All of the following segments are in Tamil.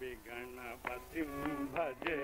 विगणपतिं भजे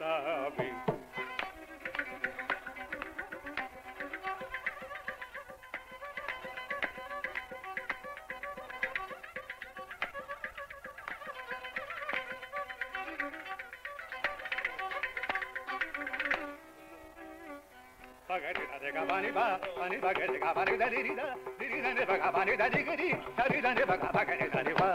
Sabi పగటి దరి గని బా అని పగటి గని దరి దరి దరి దరి పగ పని దరి గరి దరి దరి పగ పగటి దరి బా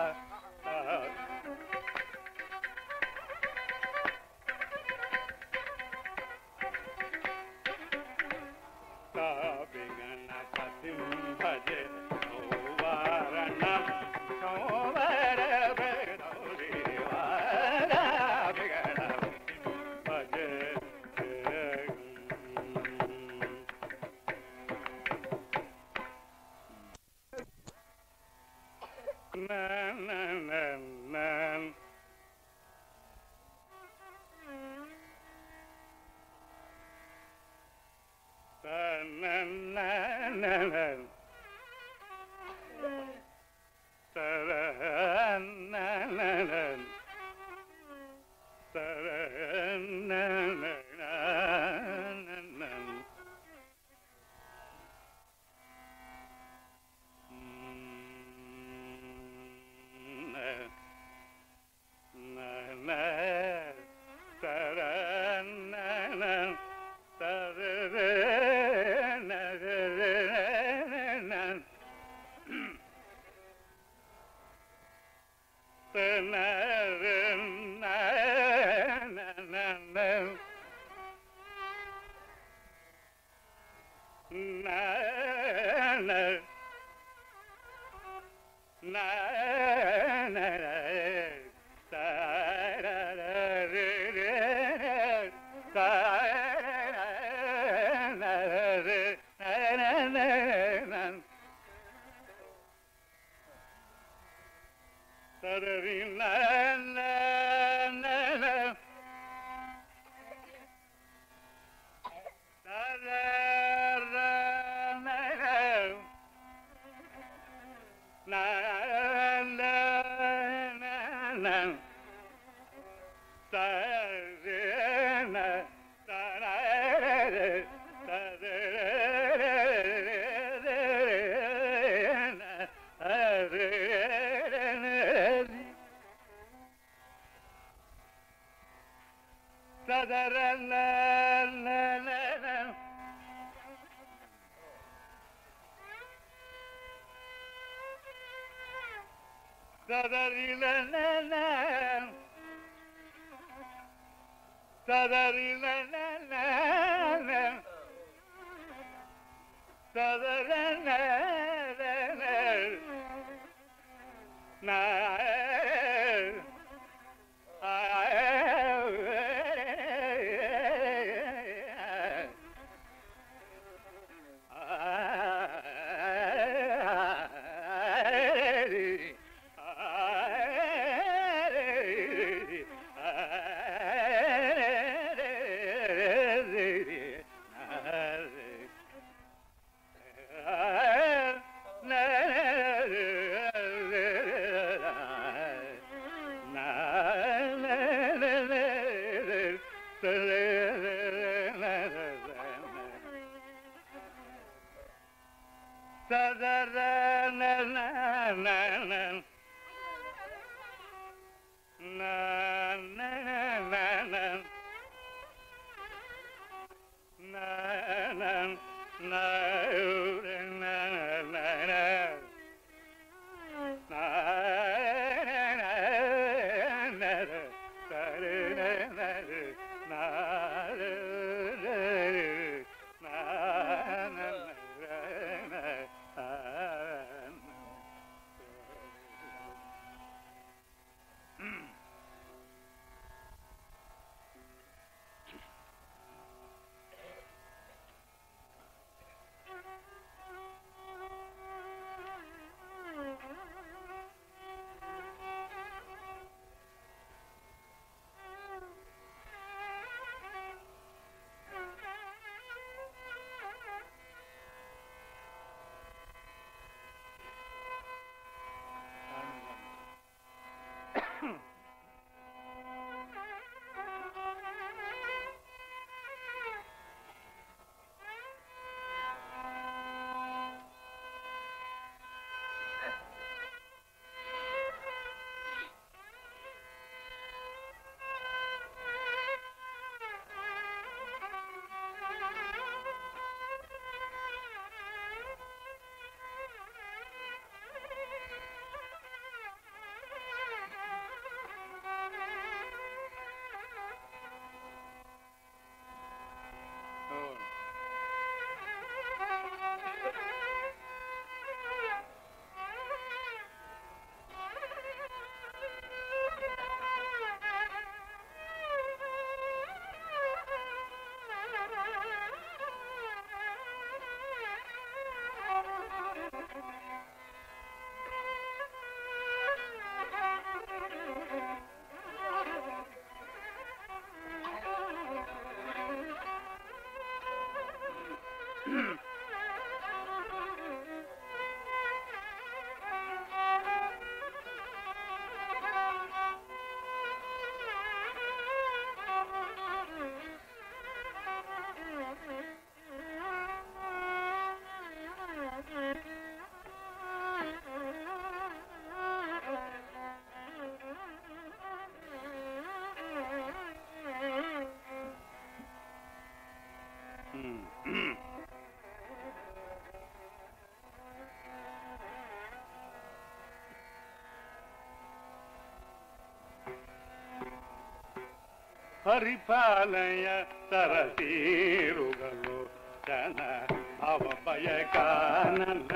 Lila ಪರಿಪಾಲಯ ತರತೀರುಗಳು ಜನ ಅವ ಬಯಕಾನನ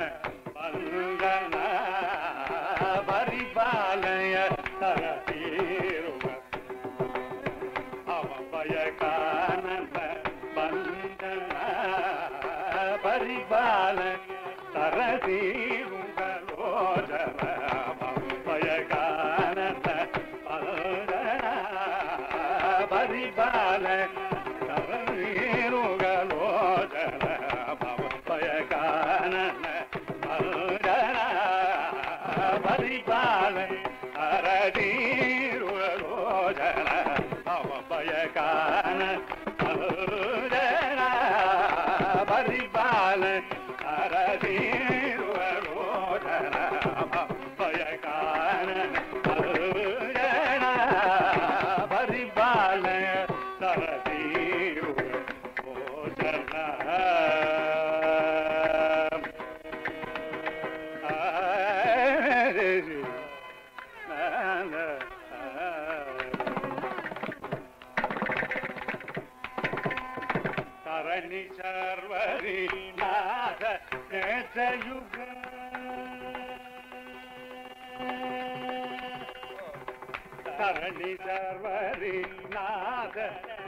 தரணி சர்வரி நாத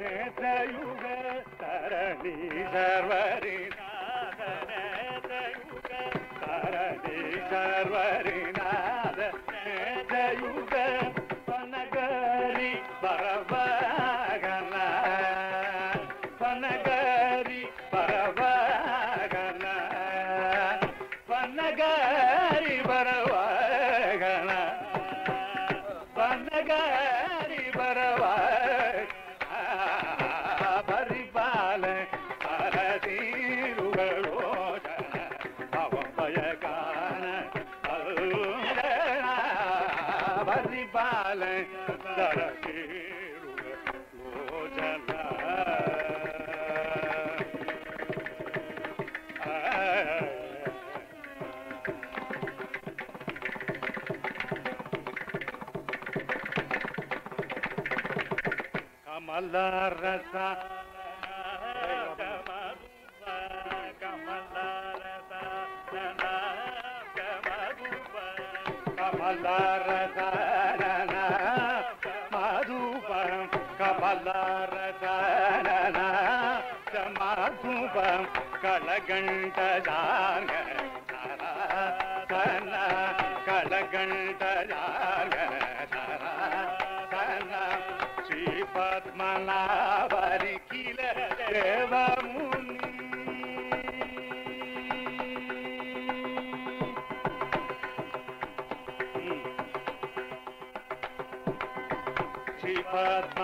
நேசயுக தரணி சர்வரி நாத நேசயுக தரணி சர்வரி கமலரச கமலரசன மதுபம் கமலரசன மதுபம் கலகண்டதாங்க. But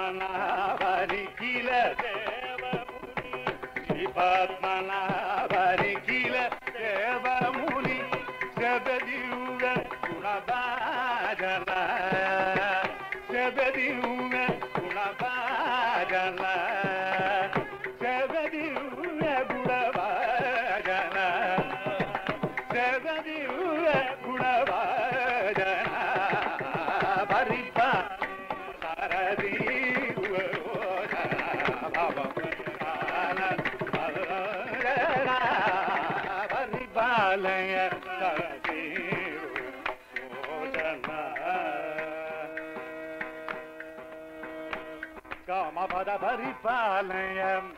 பரிபாலயம்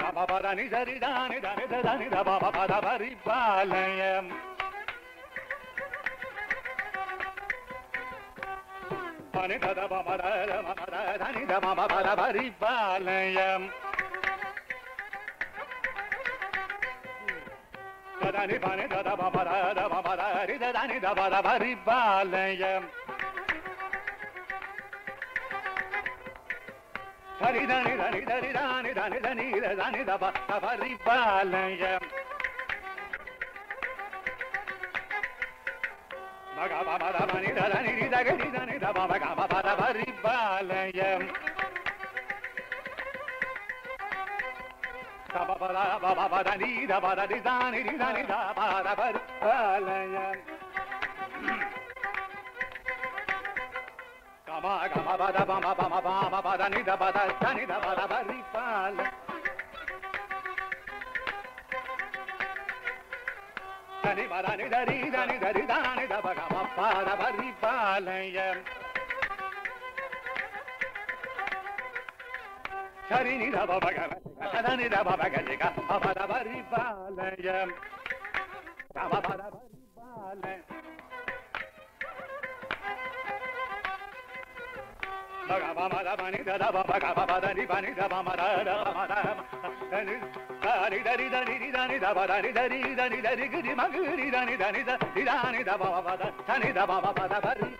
காமபத நிதரி தானி தனி பரிபாலயம் பனி பமத மமத பரிபாலயம் பமத தபத பரிபாலயம் சரி தனி தனி தனி தானி தனி தனி தனி தப பரிபாலயம் மகமமதமனி தனி தகடி தனி தப மகமபத பரிபாலயம் கபபத பபபத நீத பத நிதானி நிதனி தபத பரிபாலயம் கம கம பத பம பம பம பத நித பத தனி தபத பரிபாலயம் தனி மரணி தரி தனி தரி தானி தபகம பாத பரிபாலயம் சரி நித பபகம தனி தபகஜிக அபத பரிபாலயம் கம பத பரிபாலயம் dani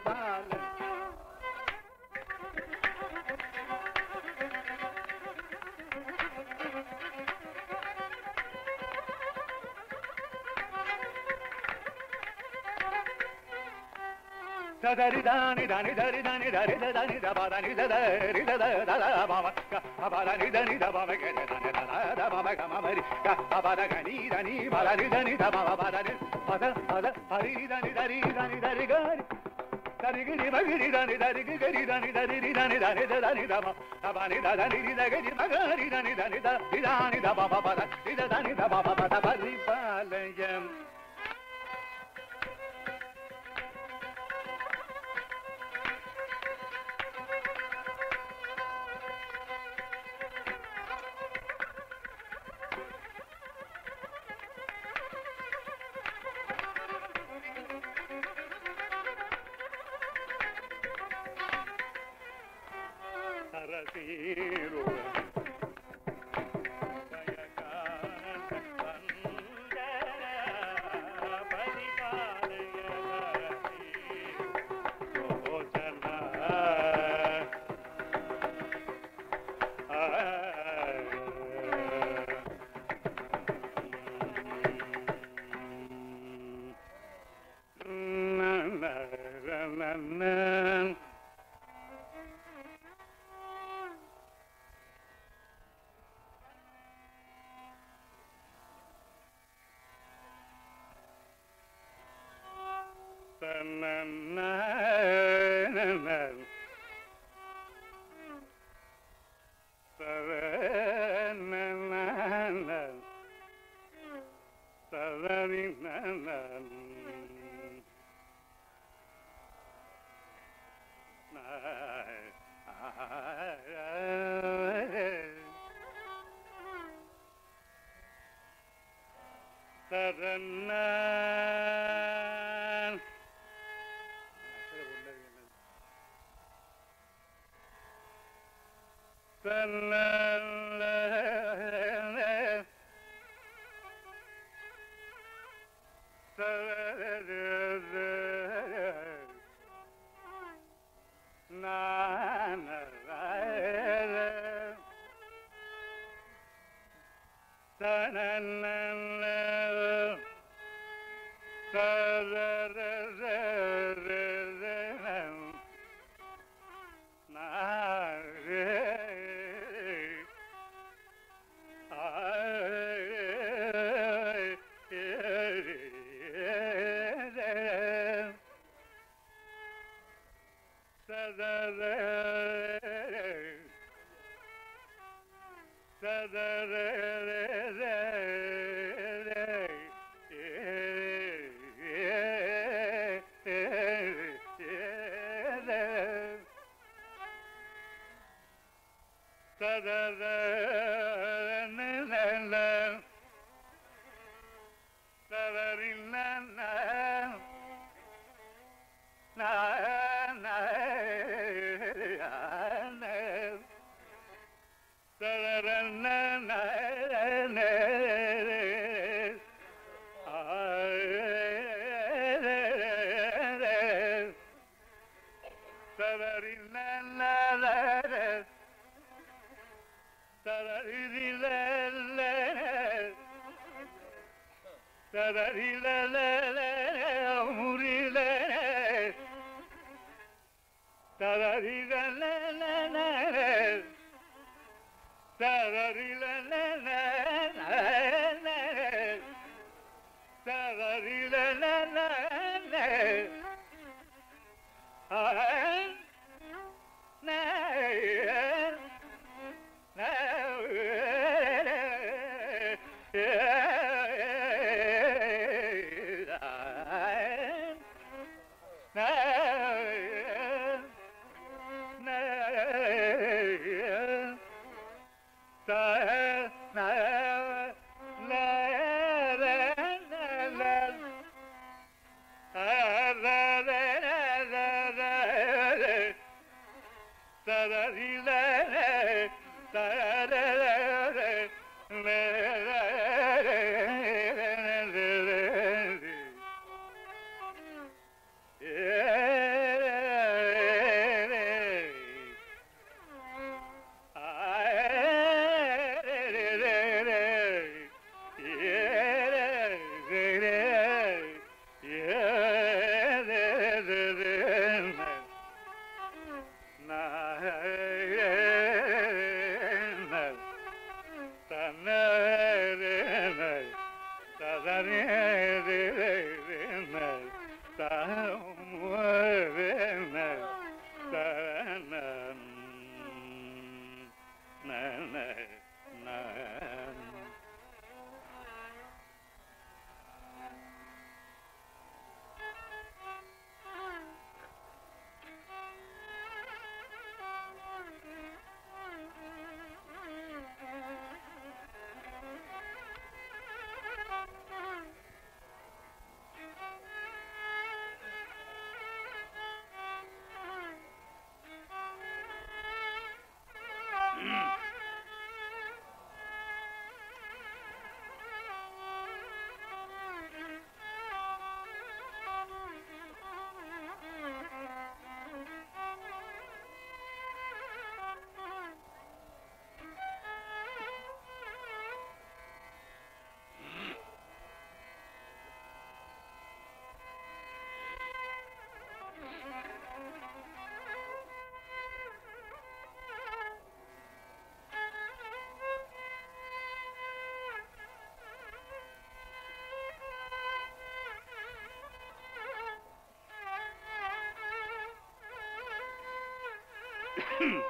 Palayam na na da da da da Ah, Hmm.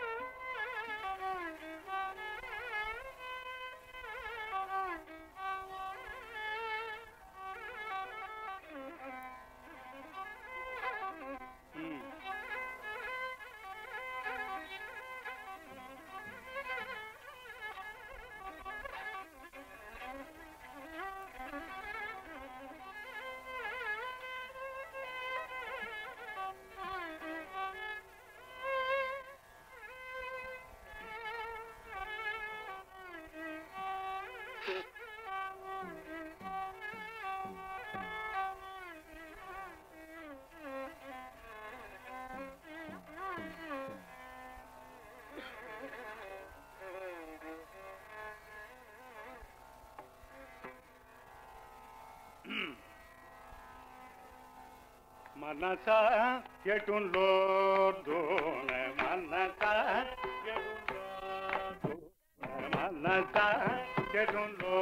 మనస ఎటుంలో దోన మనస మనస ఎటుంలో దోన మనస ఎటుంలో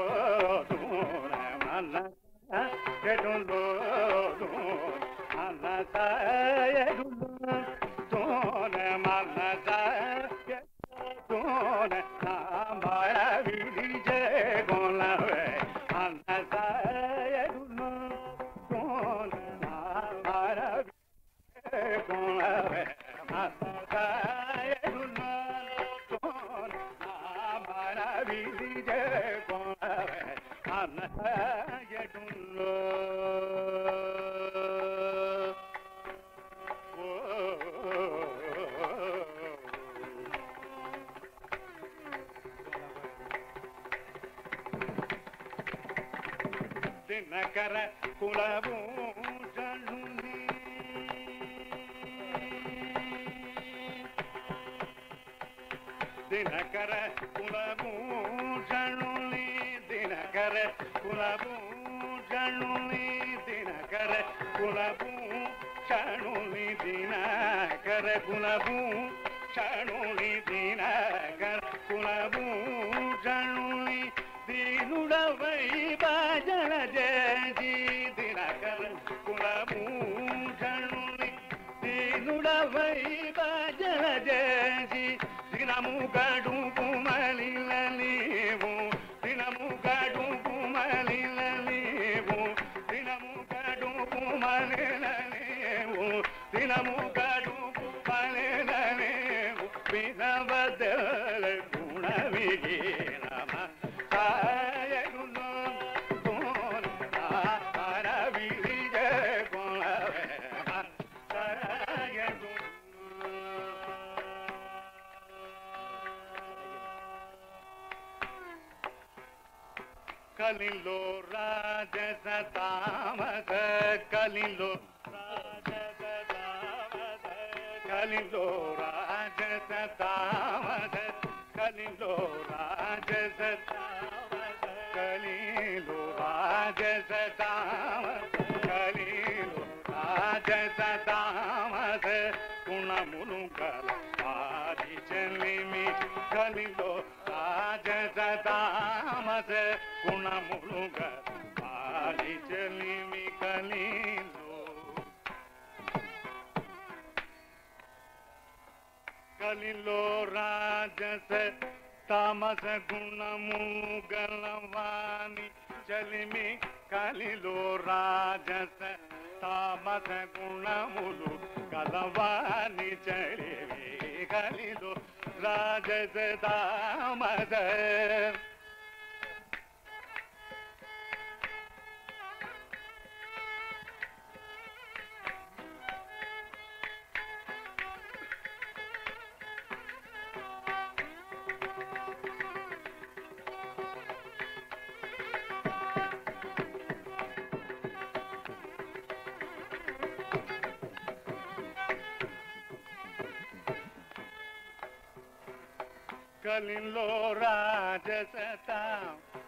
కలిలో రాజసత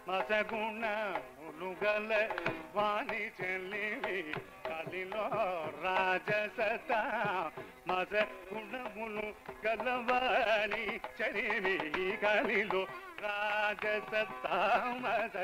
మసగుణ ములుగల వాణి చెల్లివి. కలిలో రాజసత మసగుణములు గలవాణి చెలివి కలిలో రాజసత మస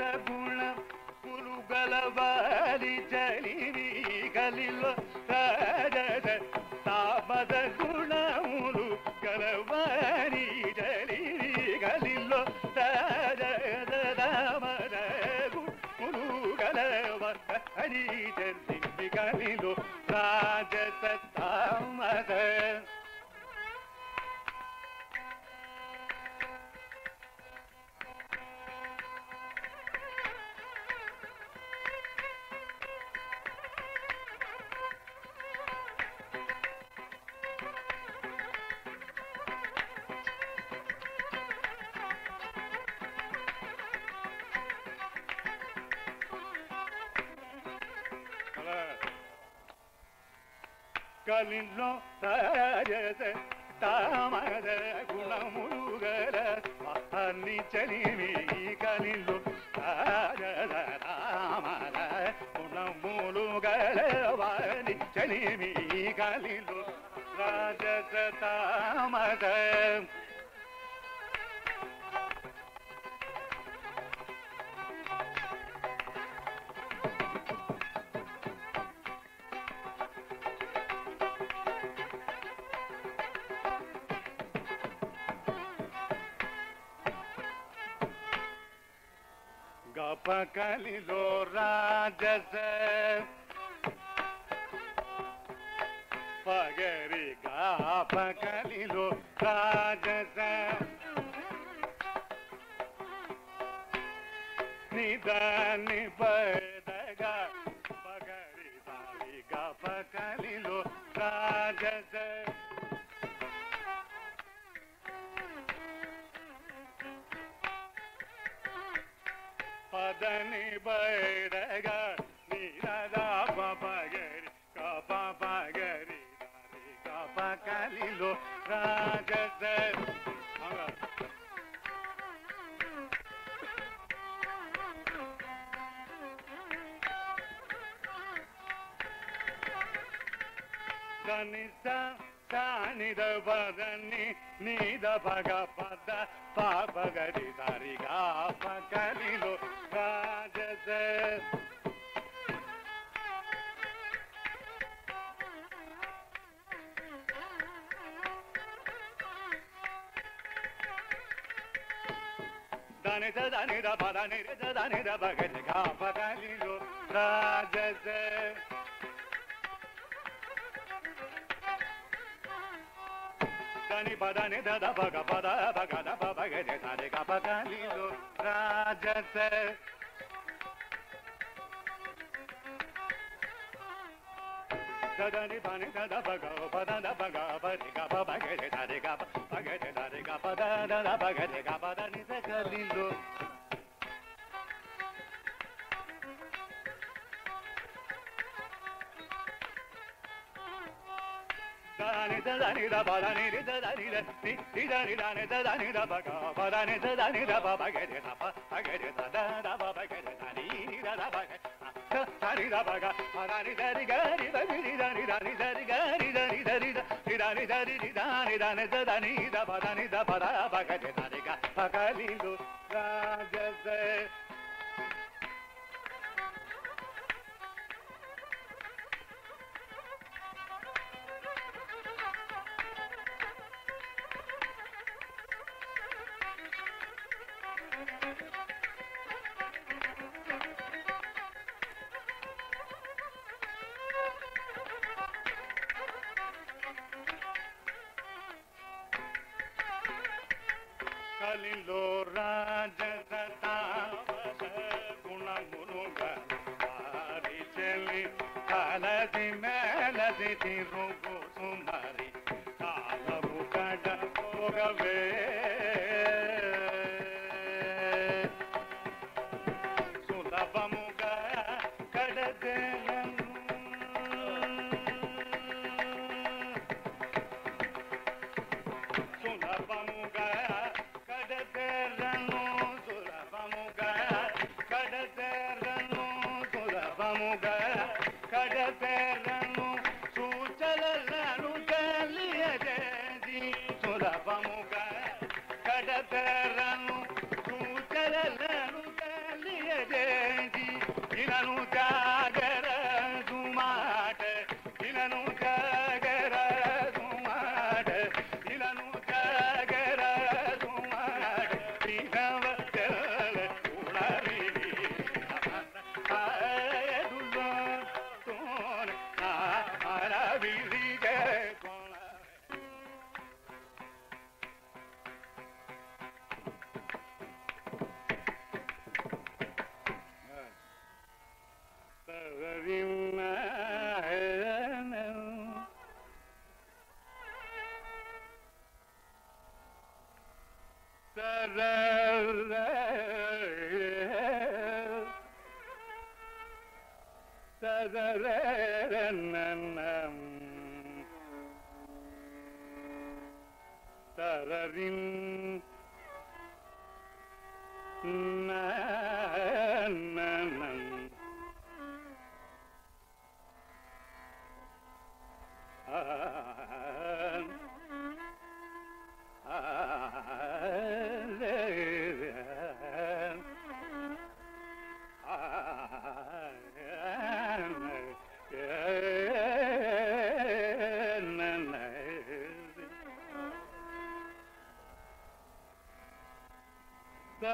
రసగుణం పులుగలవాలి చలివి కలిలో రాజద తాపద గుణములు గలవారి చలివి కలిలో రాజద రామద పులుగలవాలి చలివి కలిలో నిన్నో రాజస తామద గుణములుగల అన్ని చలిమి కలిలో రాజస తామద గుణములుగల వాణి చలిమి కలిలో రాజస తామద నిరవరణి నీద భగ పద పాపగరి దరిగా పకలిలో రాజస. ధని ధని ధని ధని ధని ధని ధని ధని ధని ధని ధని ధని ధని ధని ధని పదని దద పగ పద పగ దప పగ సరి గప కలిలో రాజస దదని పని దద పగ పద ద పగ పరి గప పగ సరి గప పగ సరి గప దద పగ గప దని స కలిలో నిద బద నిద నిద నిద నిద నిద నిద బగ బద నిద నిద బగ గరి తప గరి తద దబ గరి తని నిద దబ గరి దబ గ బద నిద రి గరి ద నిద నిద నిద రి గరి ద నిద నిద నిద నిద రి నిద నిద నిద ద నిద బద నిద బద బగ గరి తని గ బగలిలో రాజసే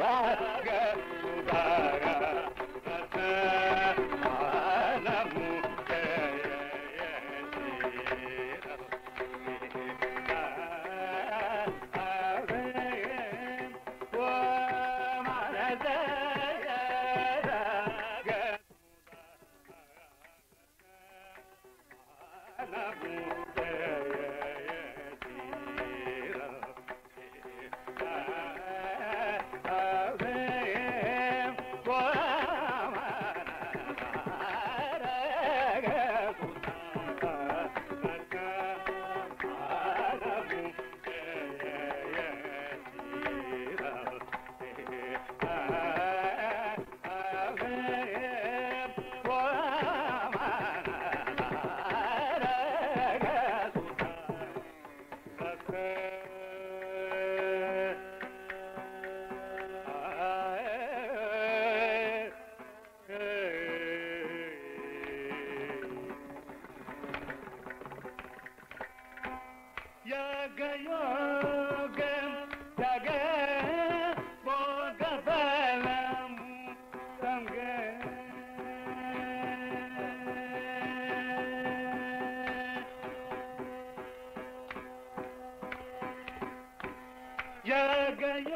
Dagen, dagen. gonna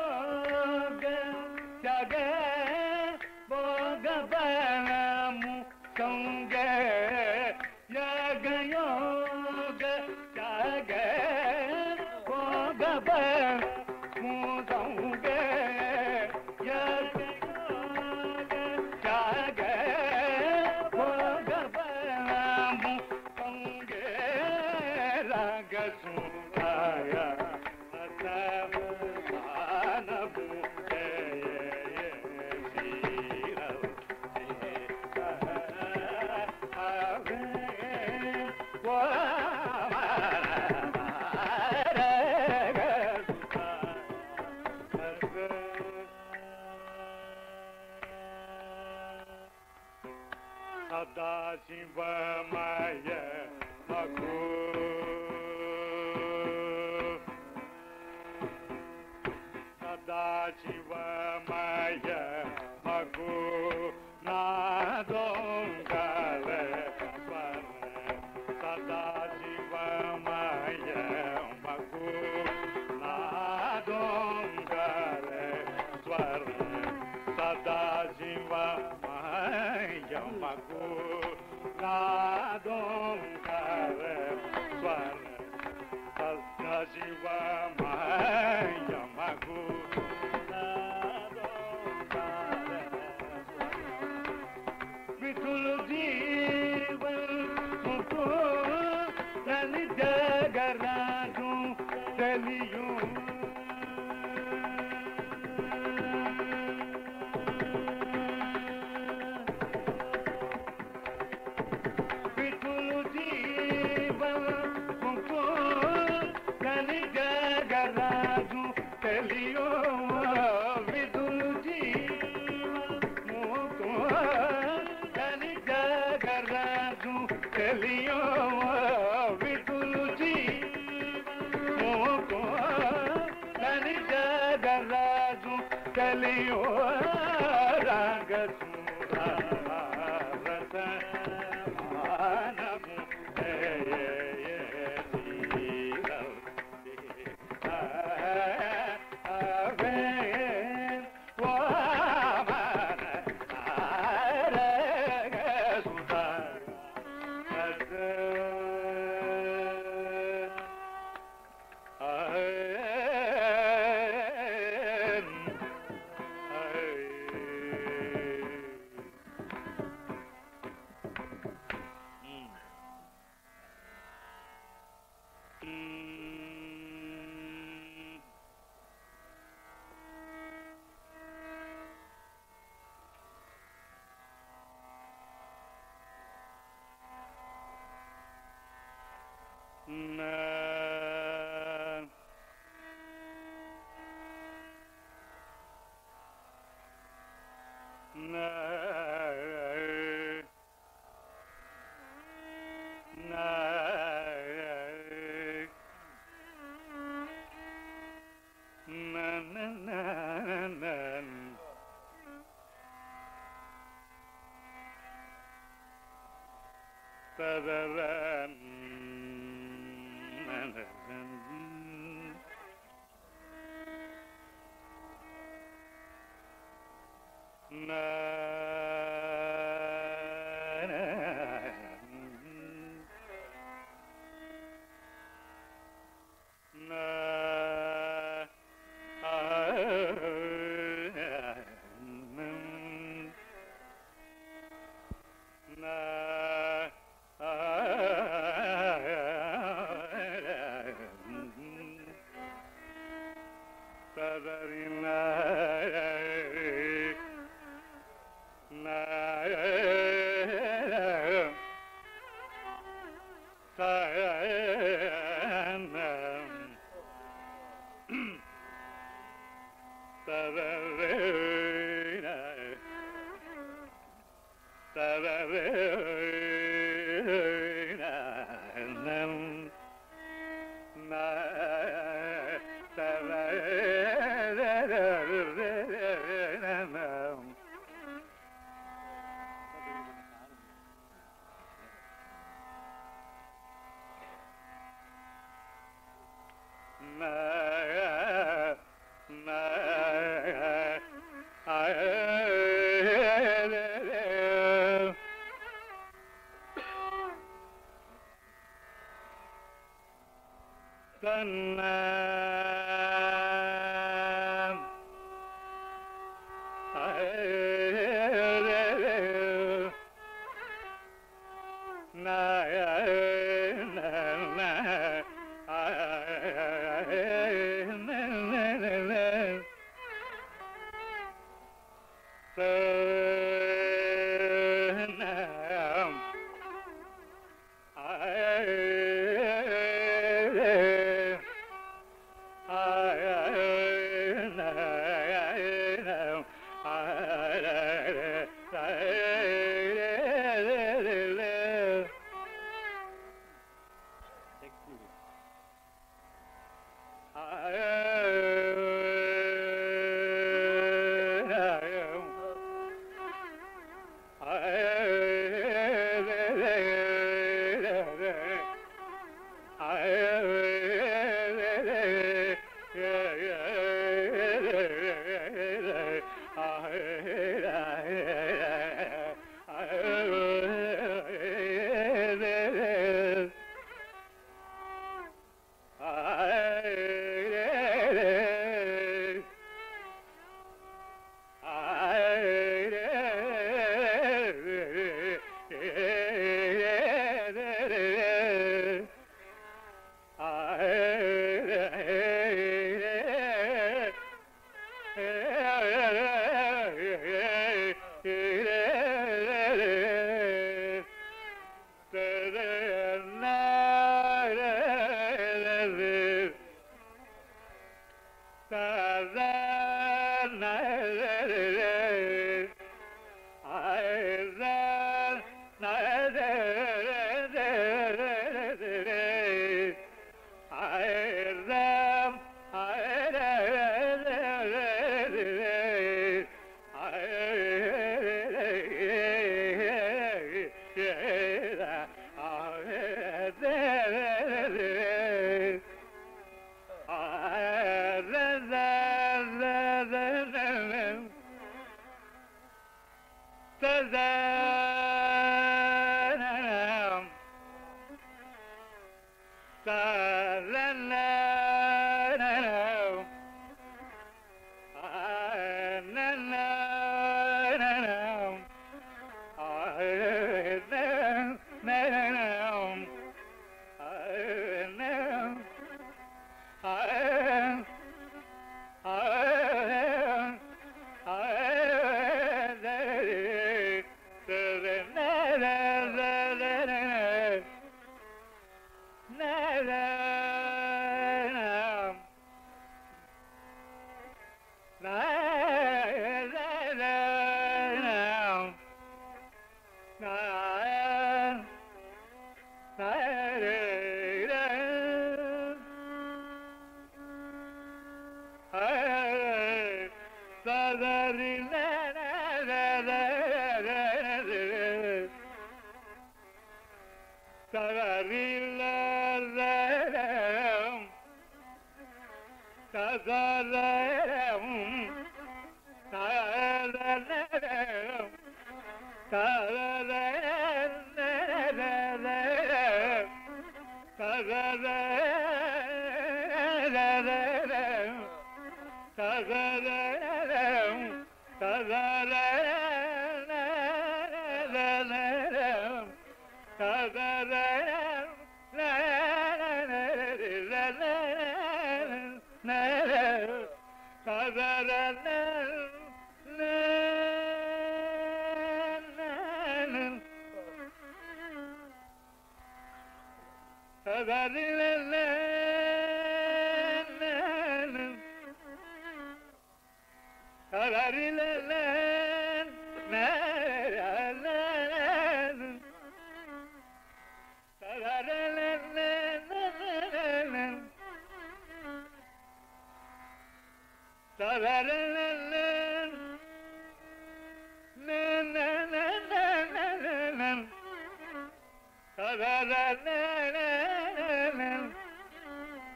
Tabererererer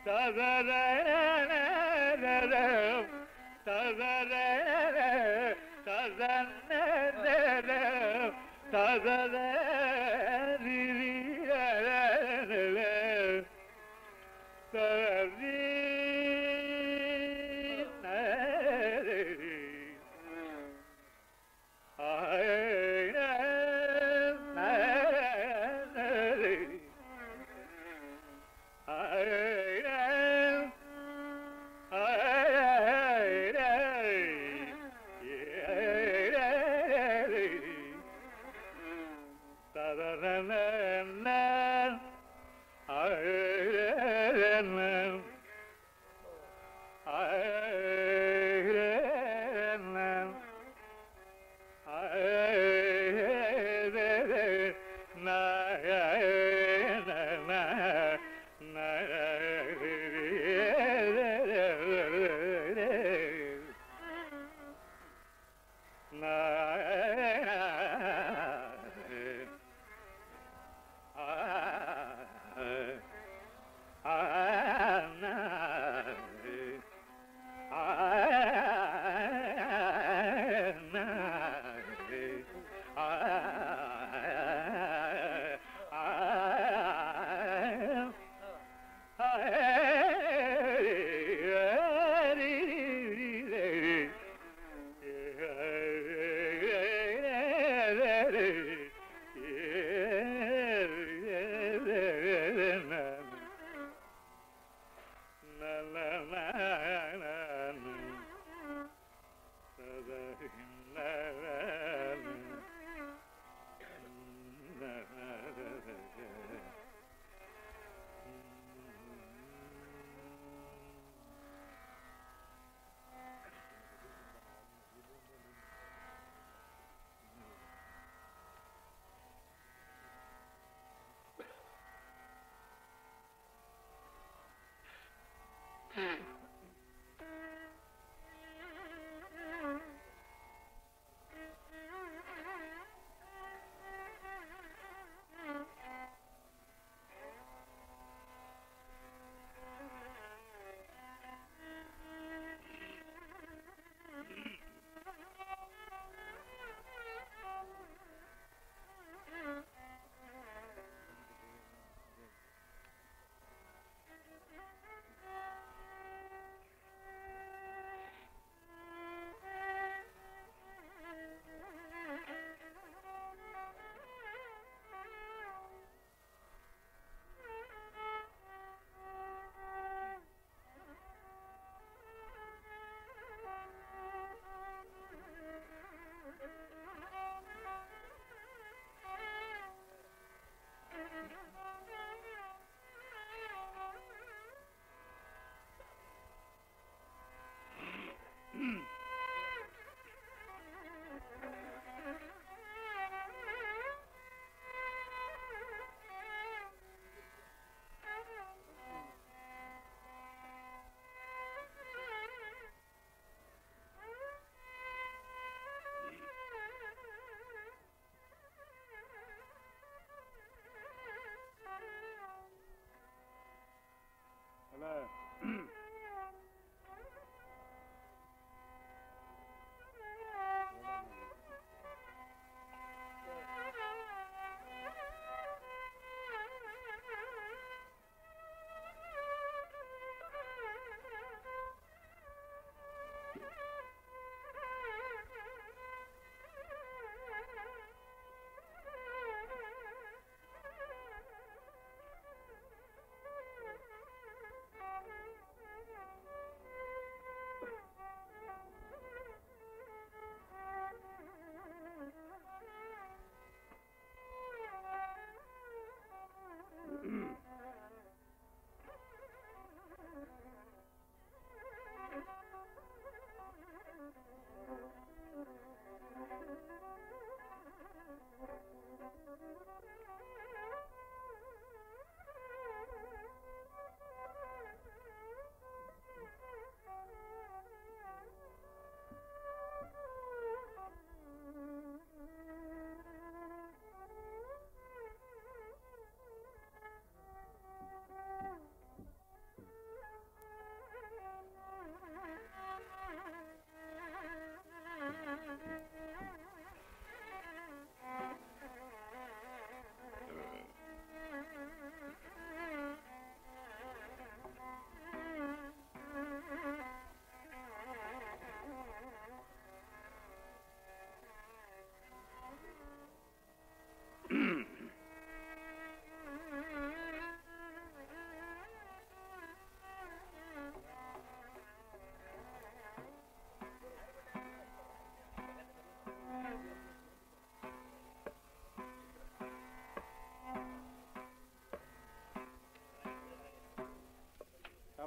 Tabererererer Mm-hmm.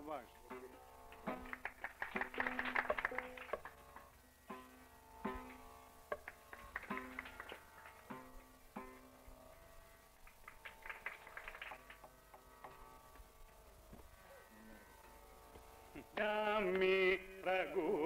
Tavares. Dame, Ragu.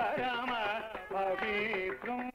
பவித்ரம். நீரோதம்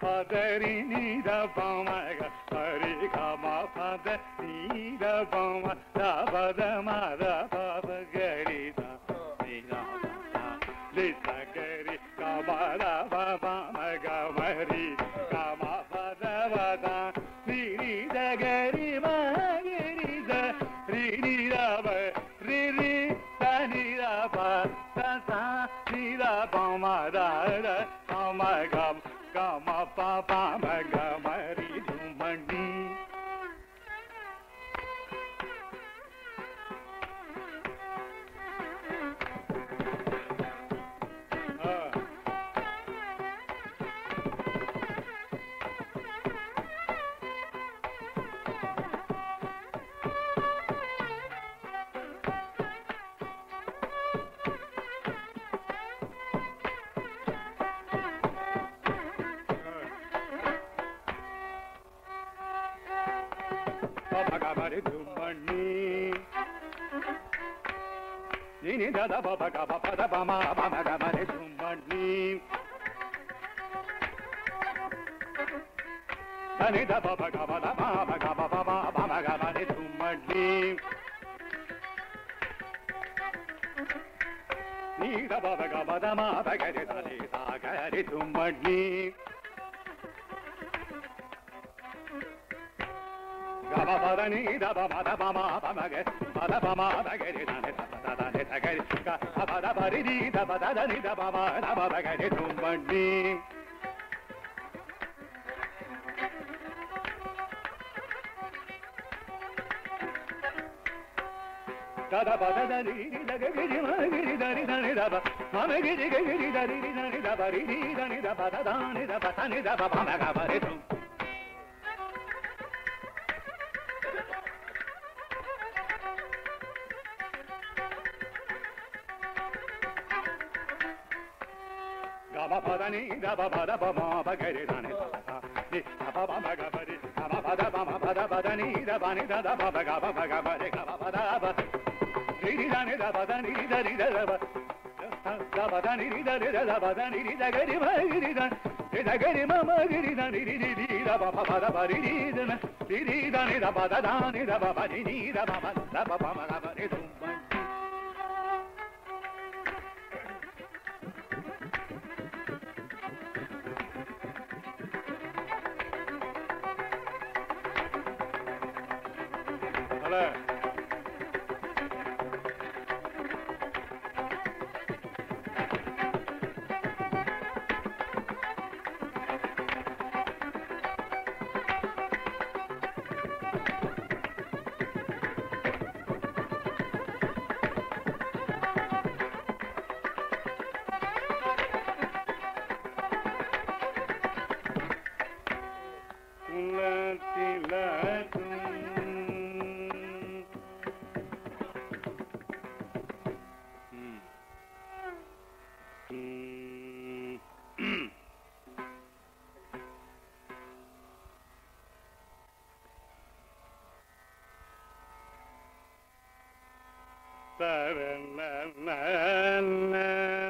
Padarini da పదని దబ పద బమ బగరి దాని ని దబ బమ గబరి దబ పద బమ పద పదని దబని దబ బగ బగ బరి గబ పద బ ని దాని దబ దాని దరి దబ Rida na na na na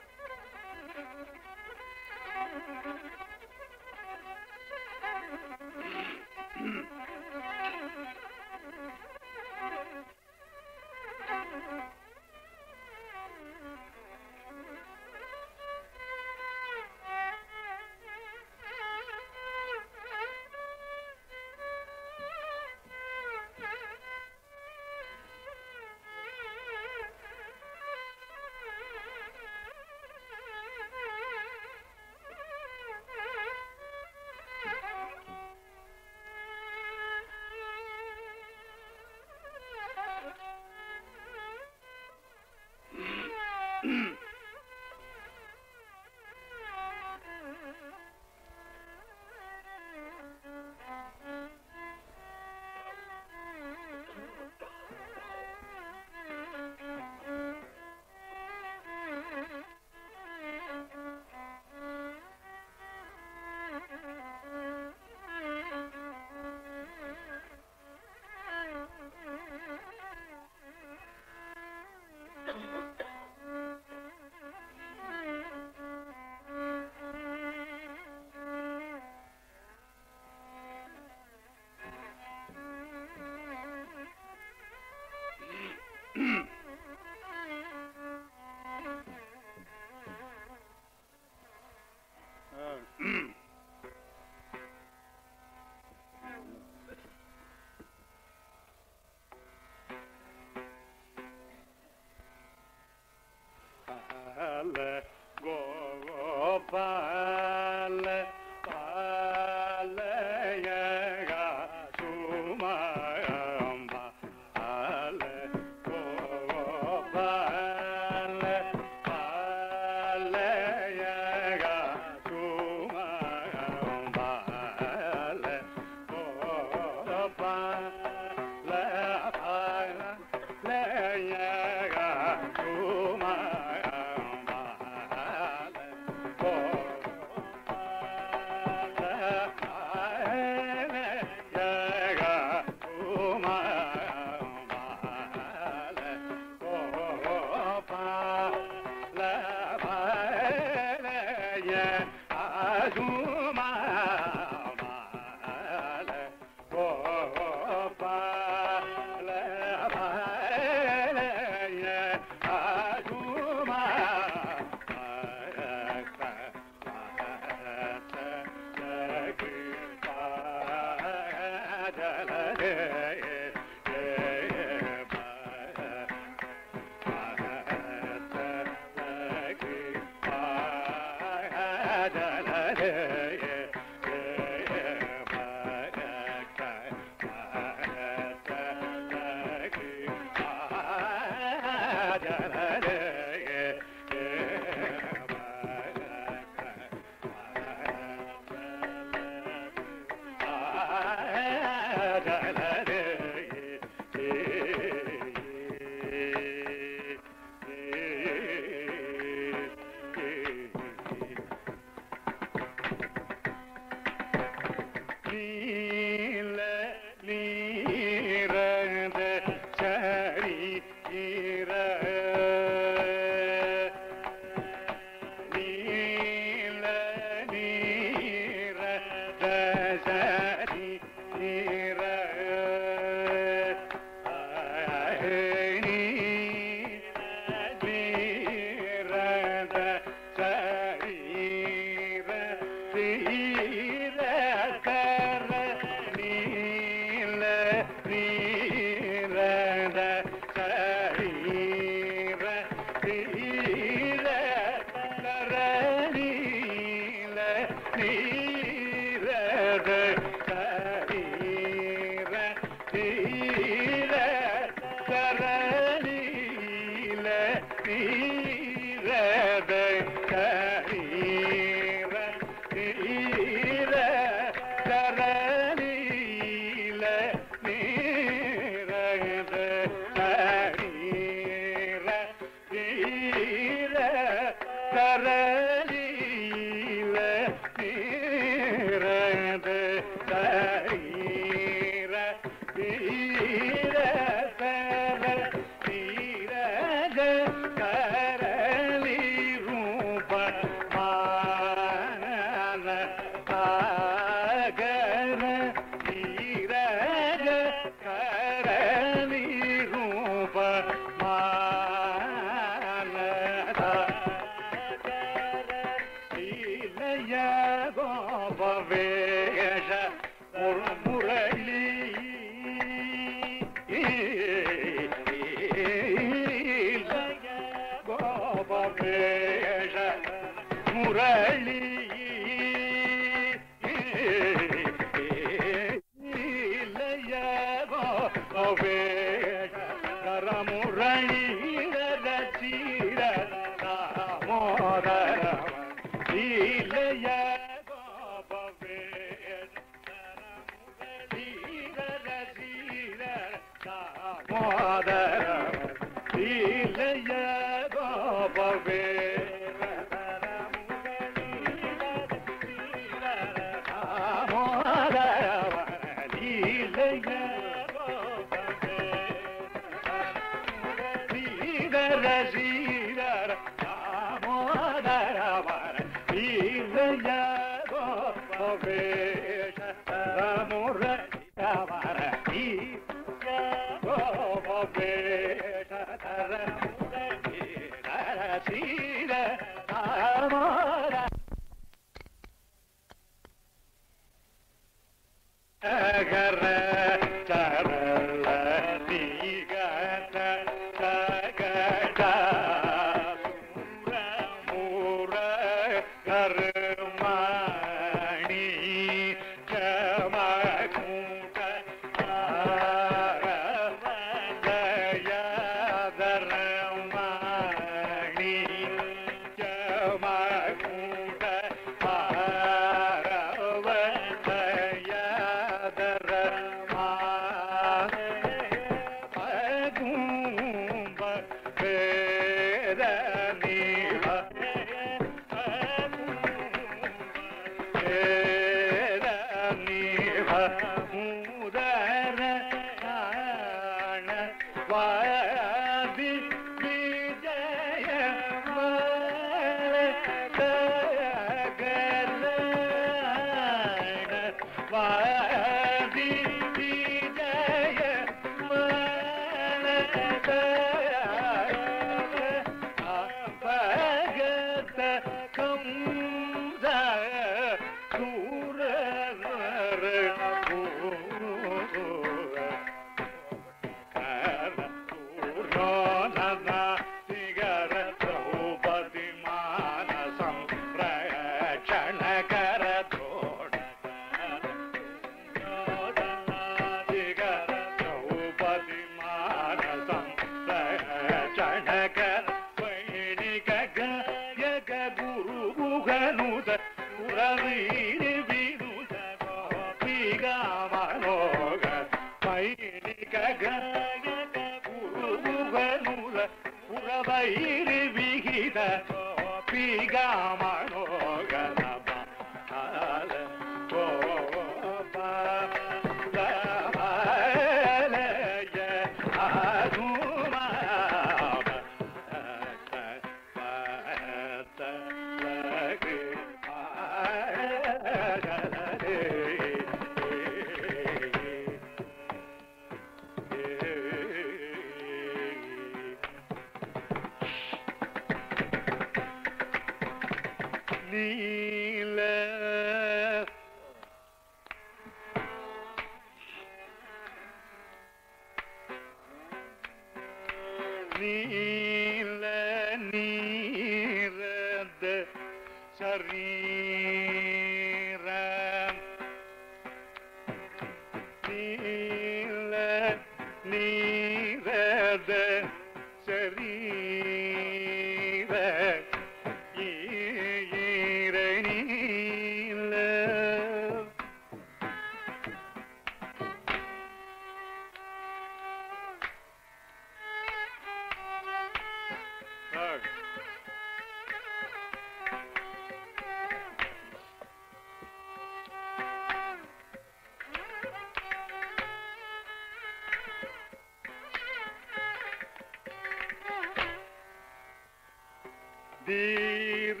தீர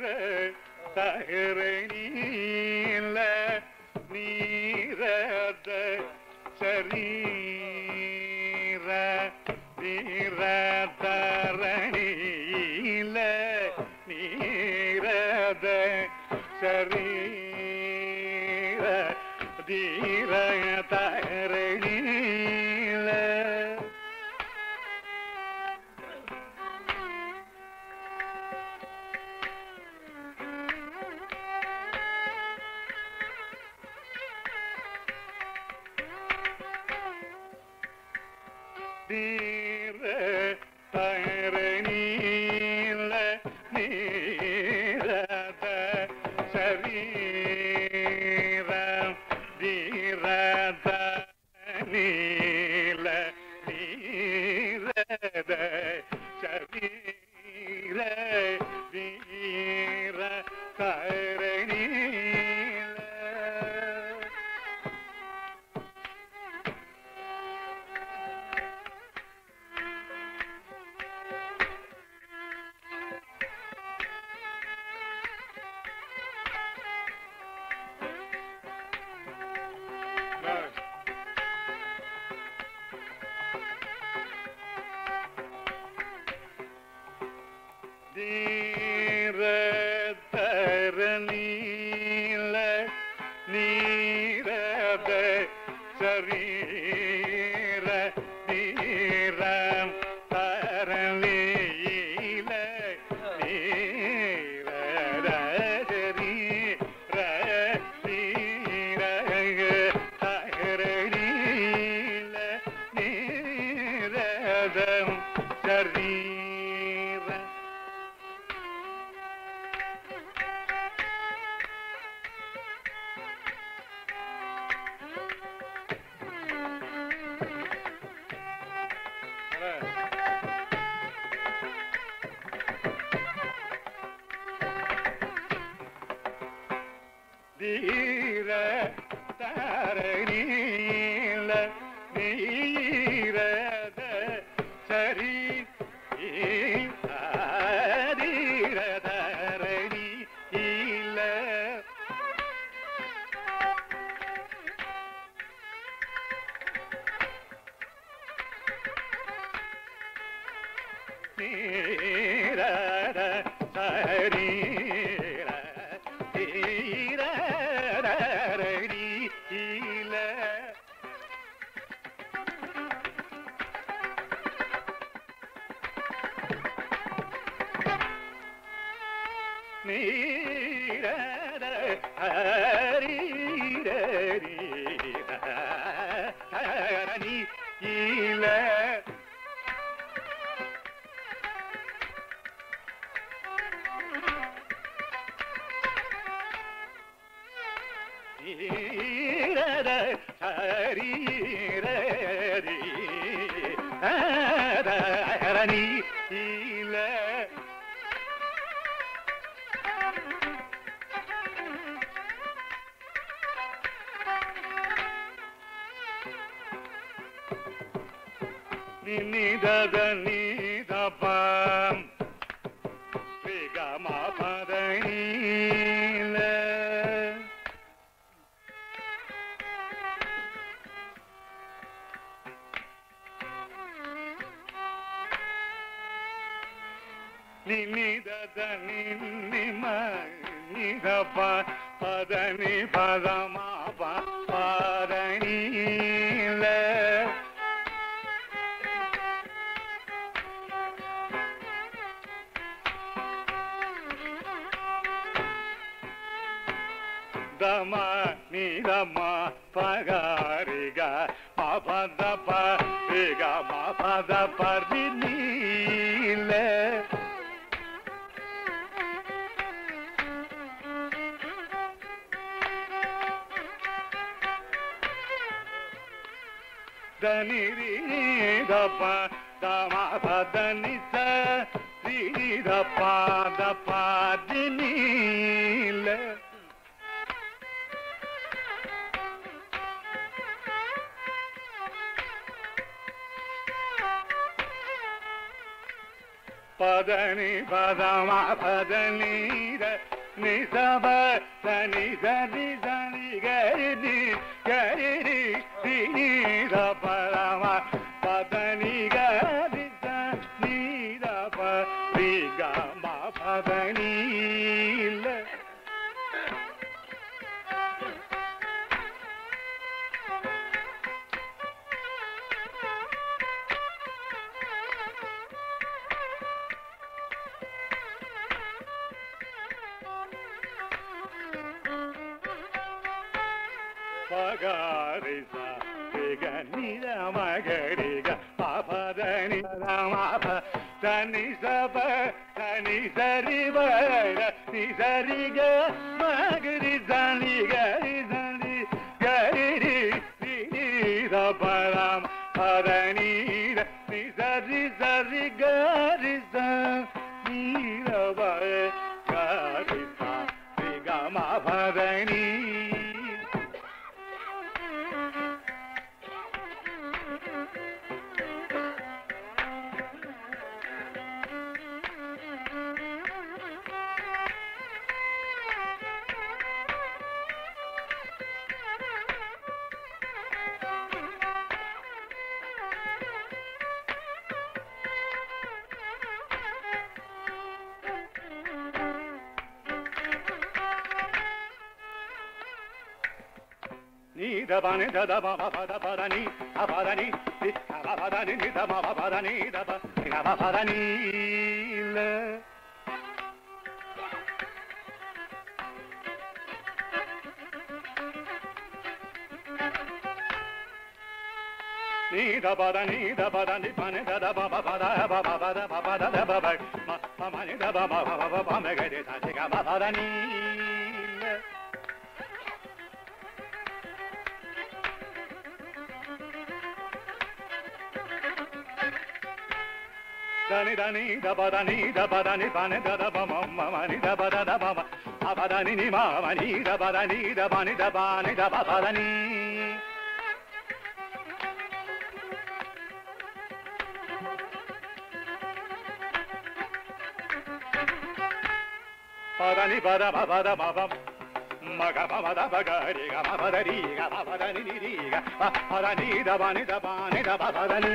தகரை நீல நீரத சரீர Da ba da ni da ba da ni pa ni da da ba ba ba da ba ba da ba ba da da ba ba ma ma ni da ba ba ba ba ba me ge de ta ti ga ba ba da ni. దని దబదని దబదని పని దదబమని దబదబమ అబదని నిమని దబదని దబని దబాని దబదని పదని పద పద పదం మగ పద పగరి గమ పదరి గమ పదని నిరి గ పదని దబని దబాని దబదని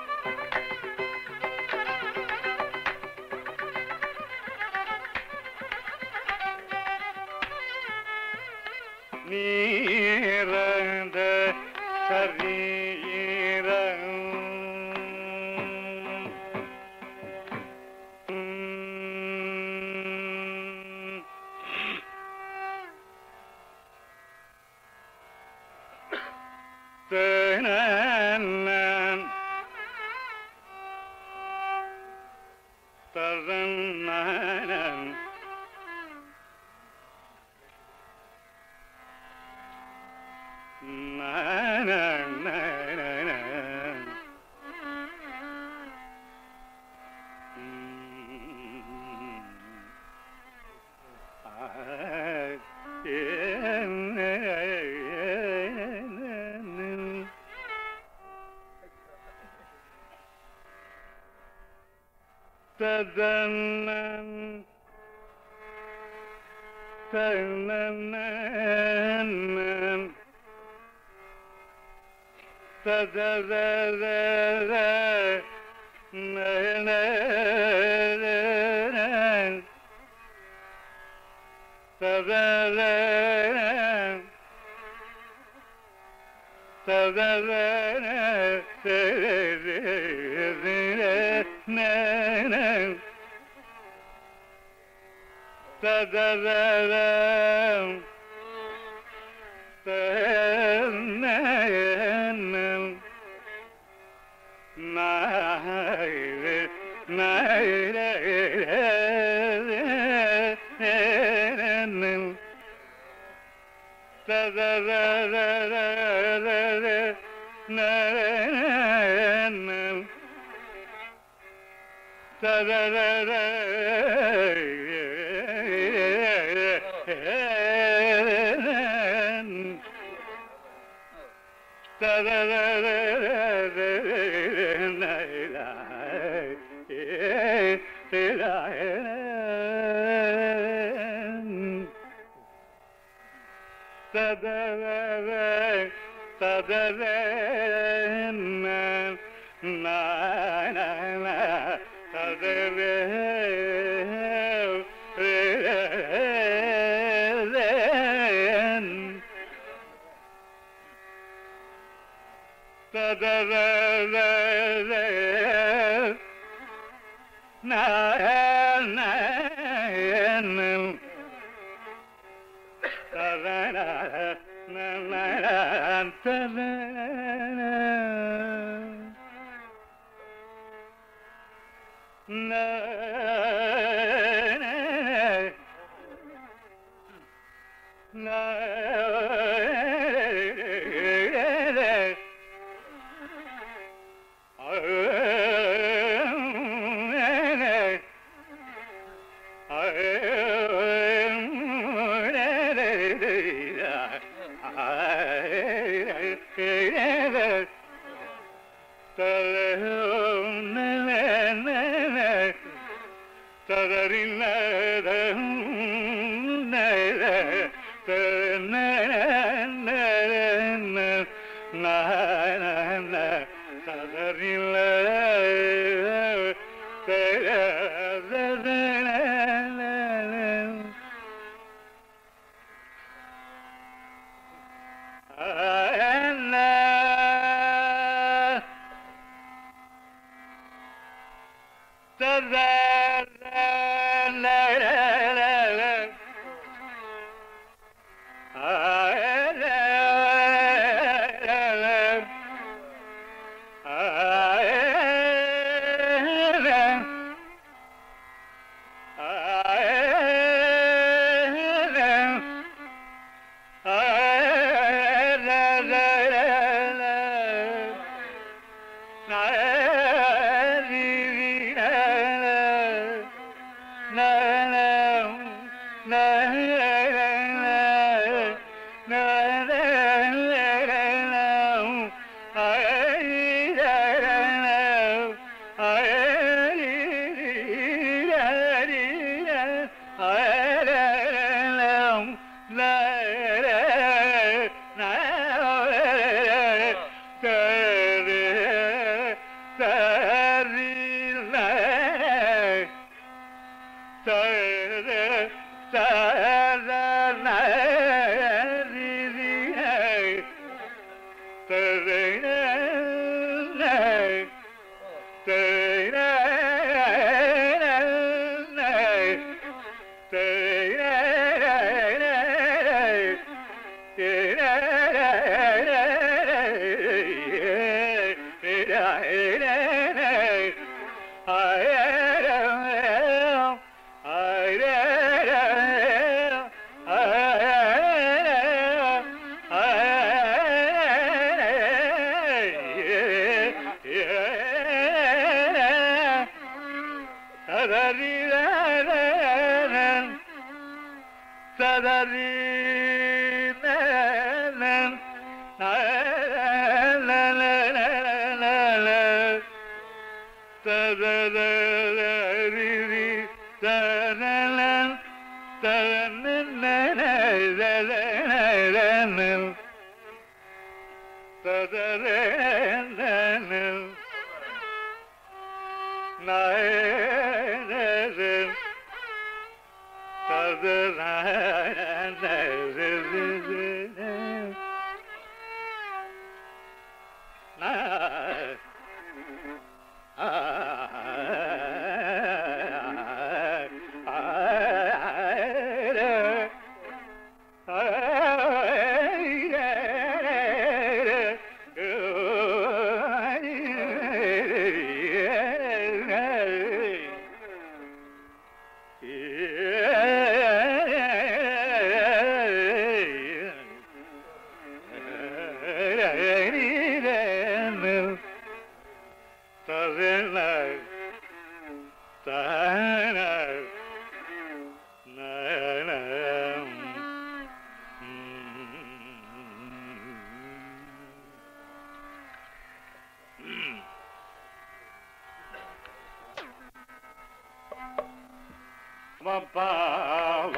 पर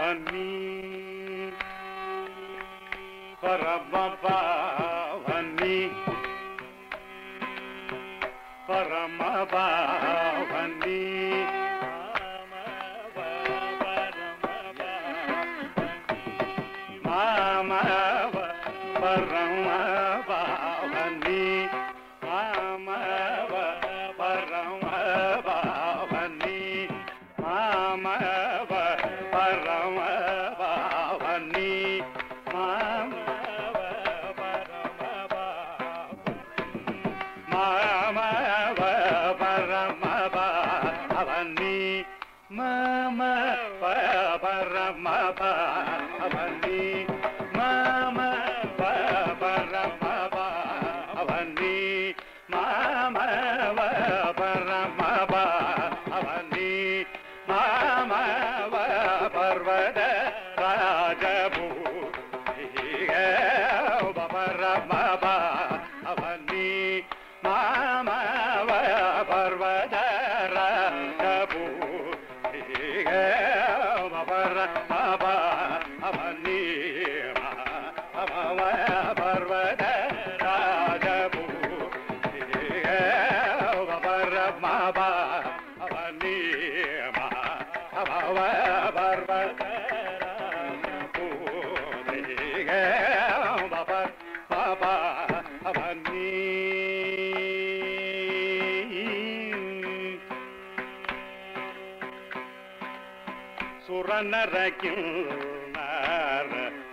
സുരനരയ്ക്കും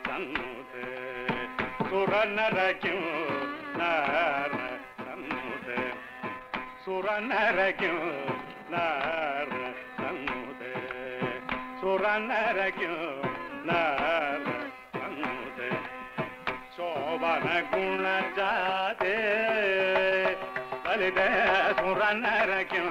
സമ്മൂത് സുരനരയ്ക്കും സമ്മൂത് സുരനരയ്ക്കും സമ്മൂത് സുരനരയ്ക്കും സമ്മൂത് Shobhana ഗുണജാതേ. ബലിത സുരനരയ്ക്കും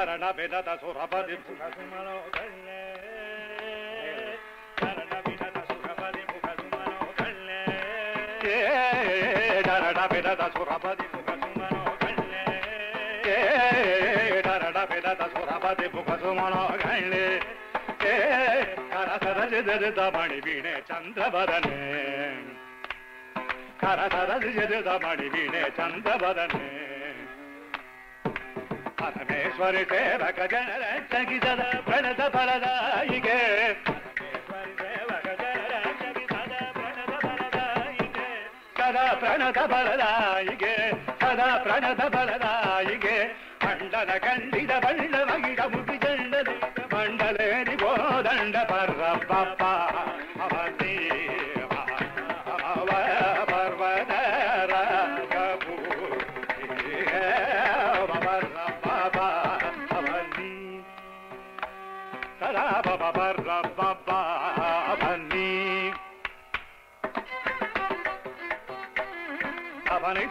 Sarana Vedata Surabadi Sukasumano ಮುಖ ಸುಮನೋ ಕಳ್ಳೆ ಕರಸರ ಜದ ಮಣಿ ವೀಣೆ ಚಂದ್ರಬದನೆ ಕರಸರ ಜದ ಮಣಿ ವೀಣೆ ಚಂದ್ರಬದನೆ ಪರಮೇಶ್ವರಿ ಸೇವಕ ಜನರ ತಗಿಸದ ಪ್ರಣದ ಫಲದಾಯಿಗೆ ಸದಾ ಪ್ರಣದ ಬಲದಾಯಿಗೆ ಸದಾ ಪ್ರಣದ ಬಲದಾಯಿಗೆ ಮಂಡಲ ಕಂಡಿದ ಬಣ್ಣ ಮಗಿಡ ಮುಗಿ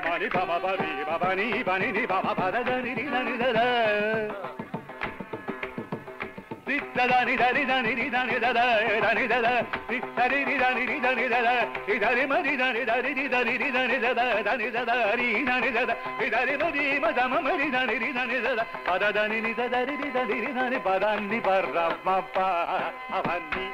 பரி பம பரி பபனி பனி நி பம பதனி நனி தத தித்ததனி தனி தனி நி தனி தத தனி தத தித்தரி நி தனி நி தனி தத இதரி மரி தனி தரி நி தனி நி தனி தத தனி தத ரி நனி தத இதரி மரி மதம மரி தனி நி தனி தத பததனி நி ததரி நி தனி நி தனி பதன்னி பர்ரம்மப்பா அவன்னி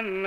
أن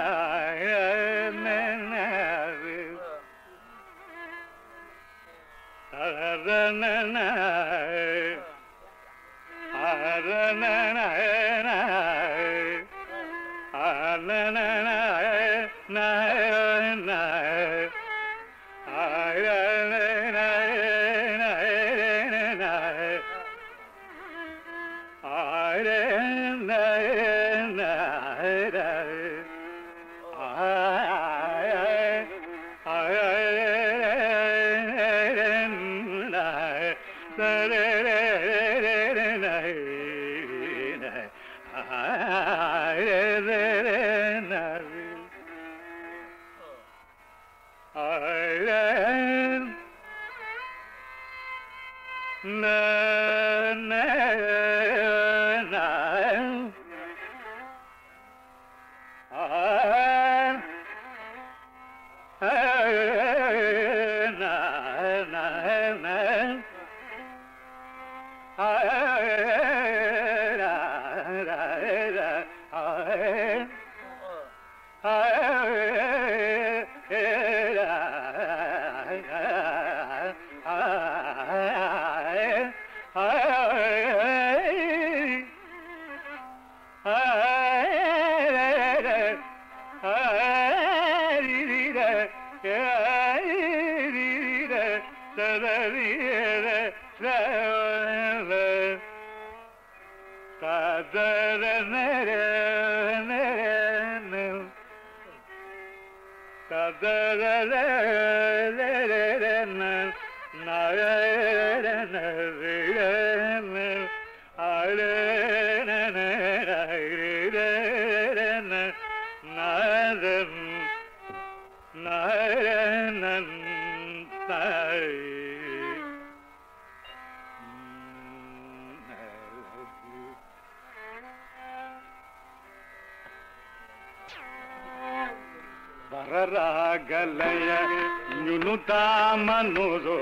ನುಲುತ ಮನುರೋ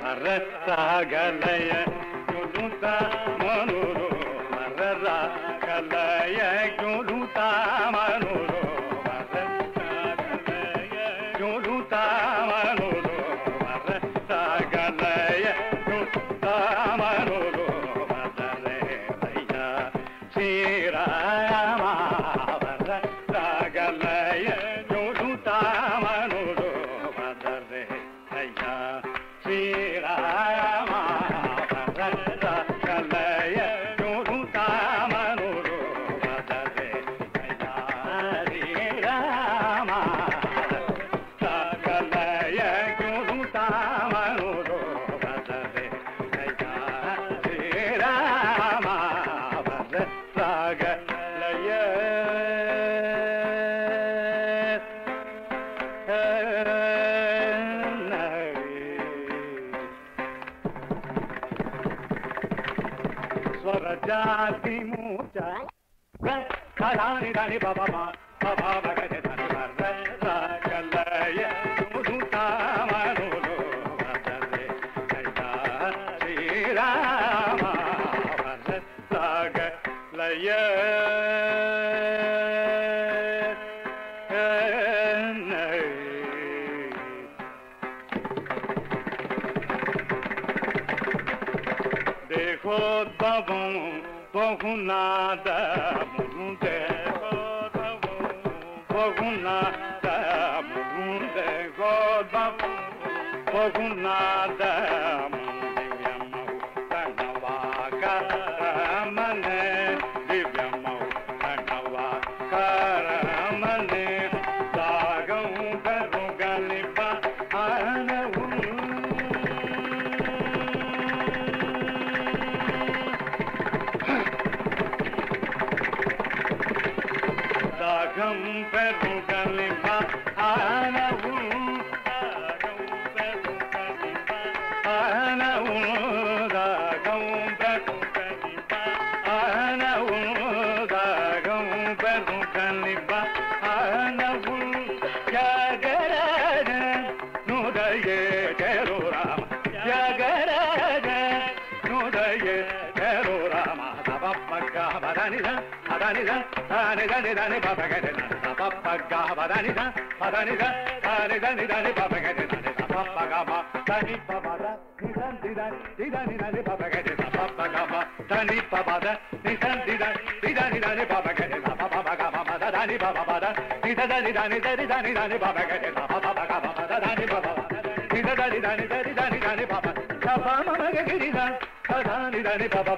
ಮರಸಾಗಲಯ ನುಲುತ ಮನುರೋ ಮರರಾಗಲಯ ನುಲು रे बाबा রঘুনাথ దాని దాని దాని పాపగని పప్పగా పదని పదని దాని దాని దాని పాపగని పప్పగా దాని పపద నిదం దిదని దిదని దాని పాపగని పప్పగా దాని పపద నిదం దిదని దిదని దాని పాపగని పప్పగా పపద దాని పపద నిదని దాని దరి దాని దాని పాపగని పప్పగా పపద దాని పపద నిదని దాని దరి దాని దాని పాప సప మగ గిరిదా సదాని దాని పప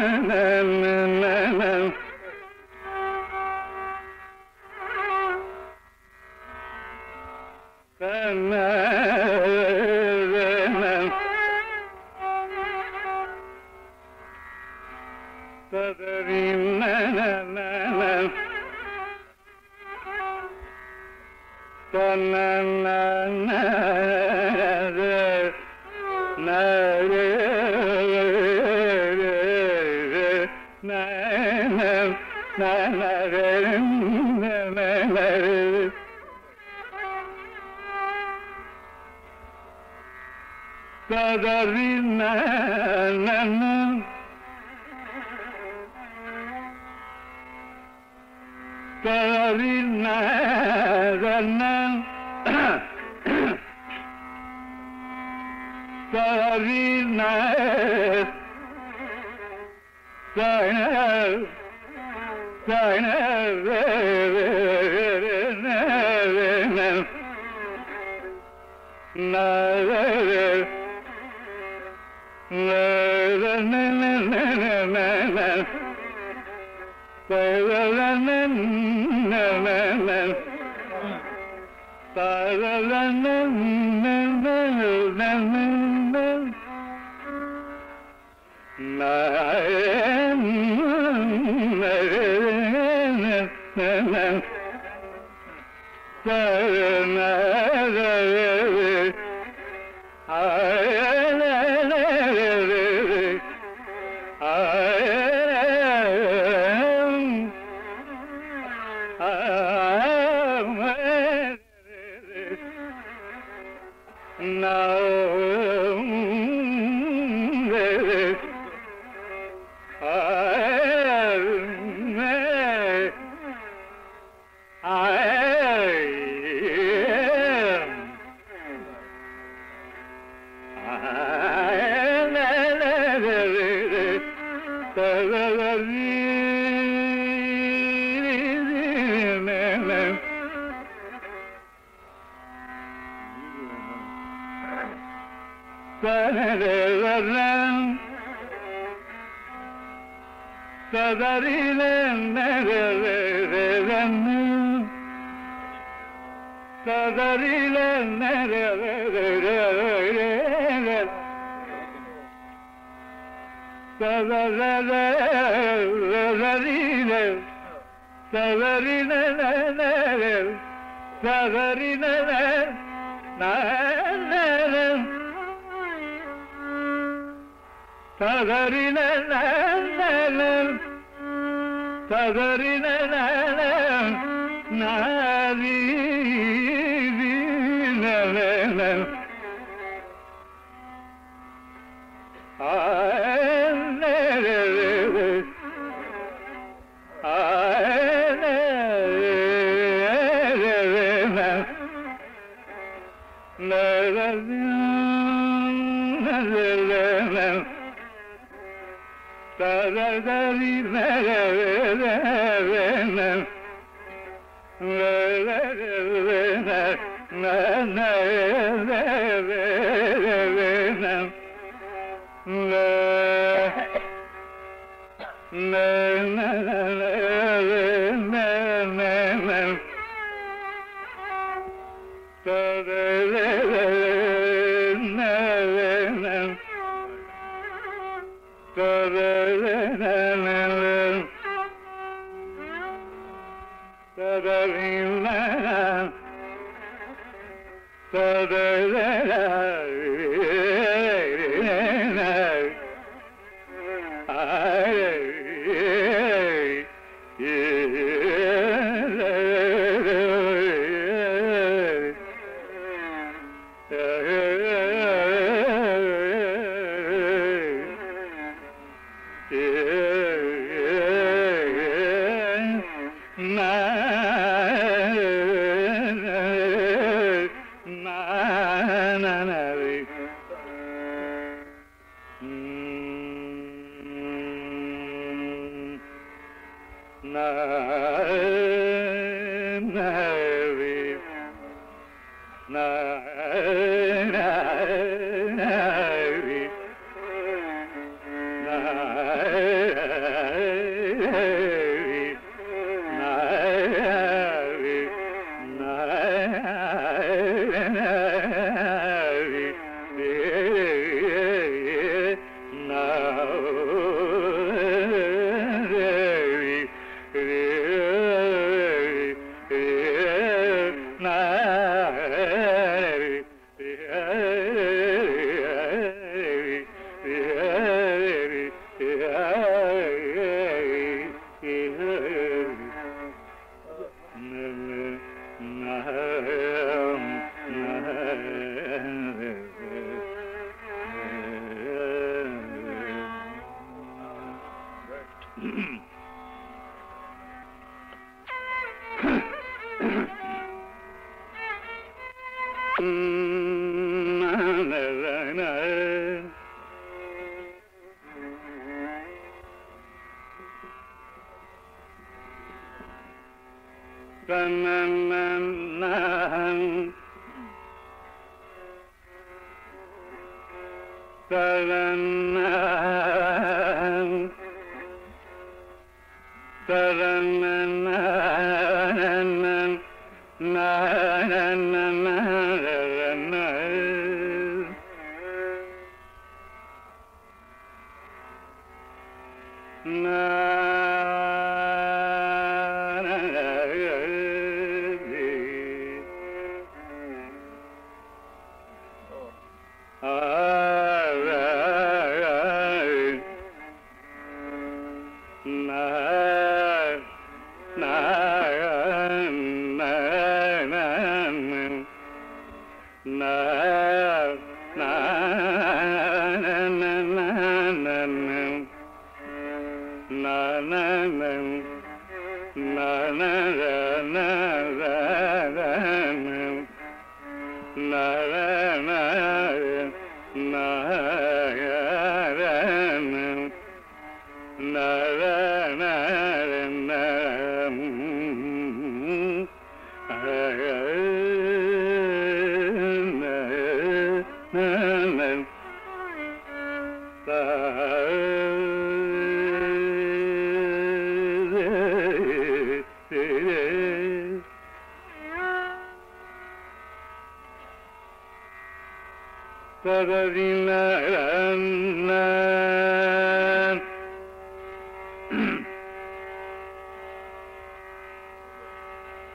na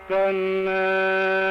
cần ờ,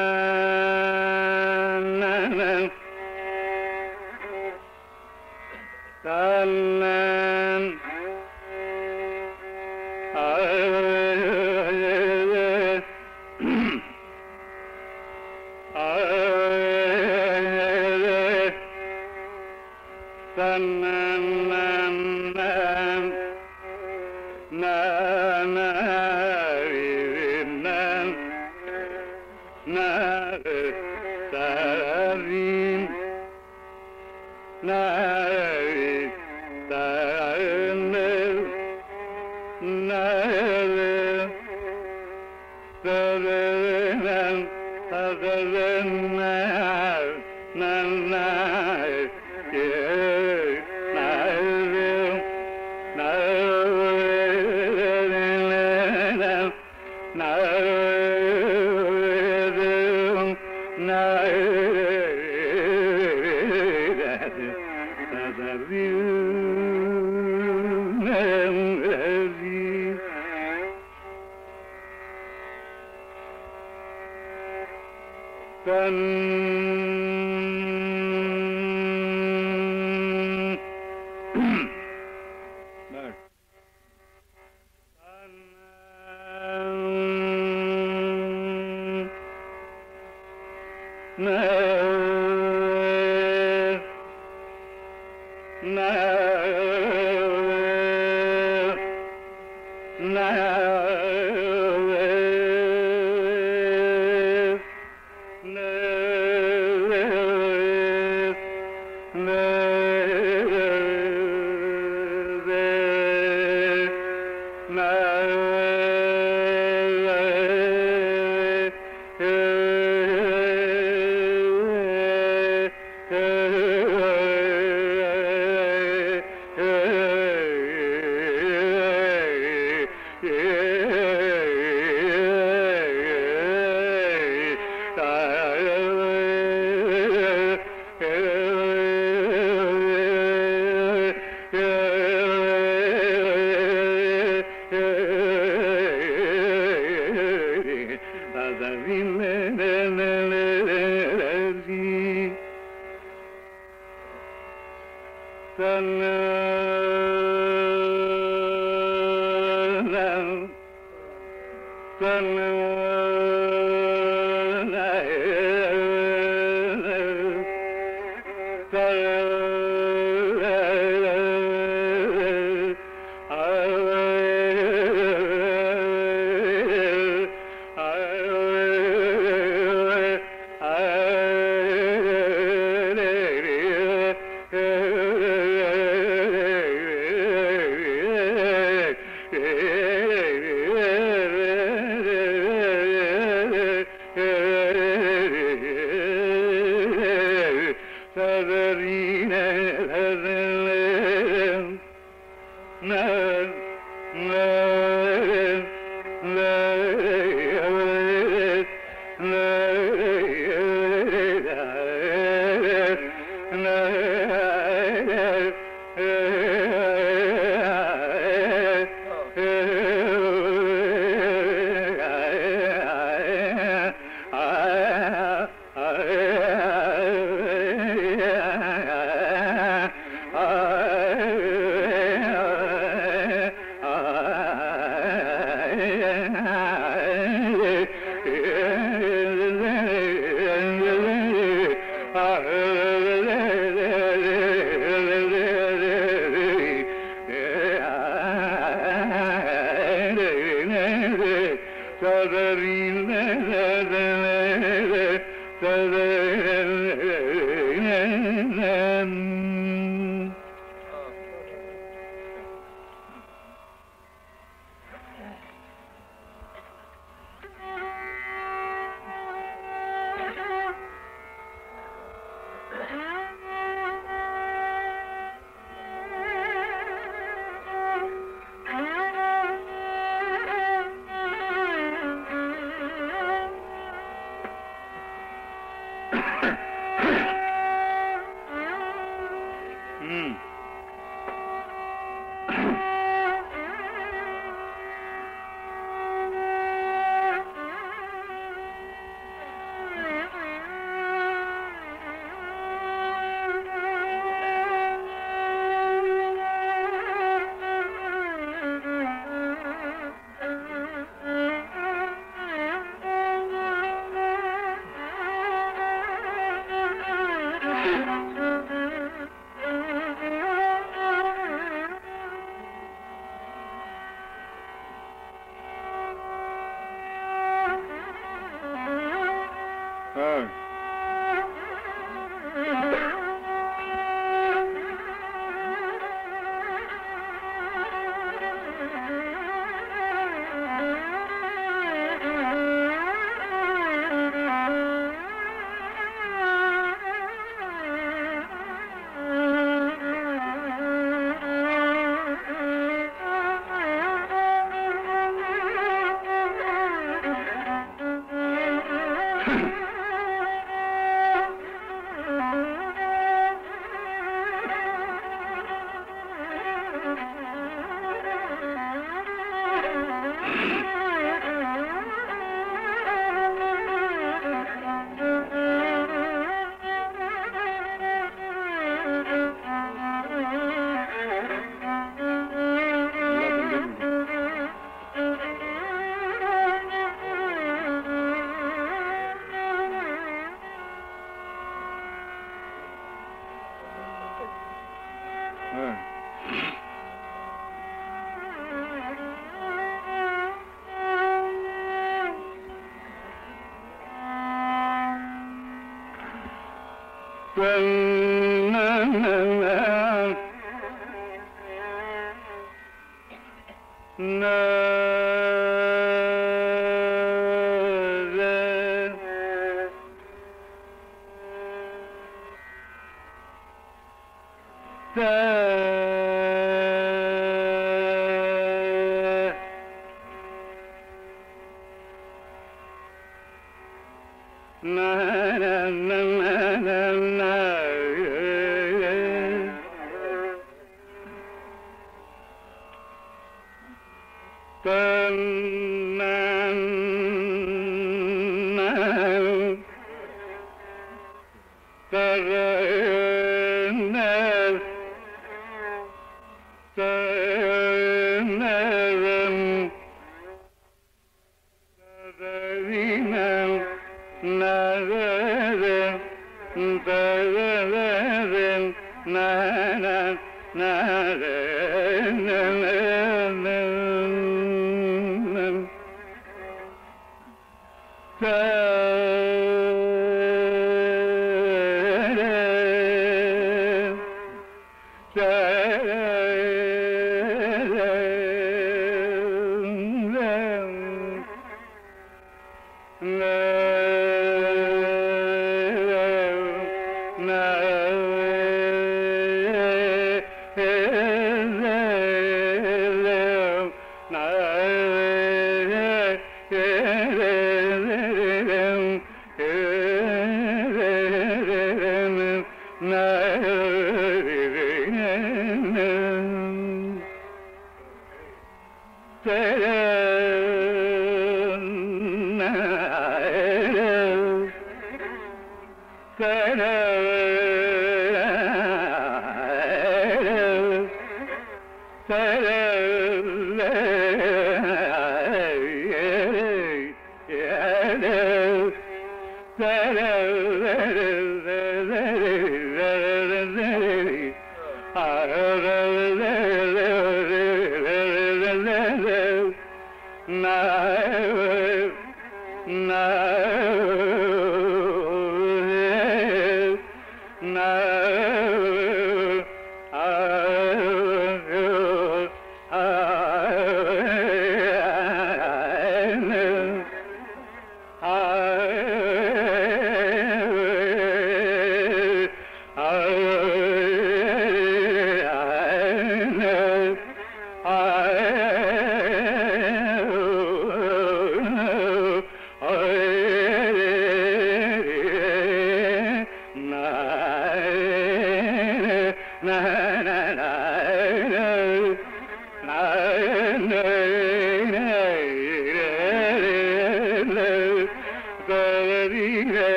Good.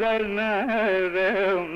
ಗಗನ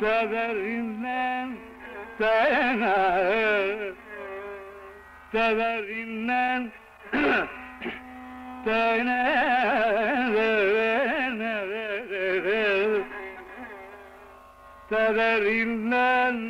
Teverinden sana. Teverinden Teverinden Teverinden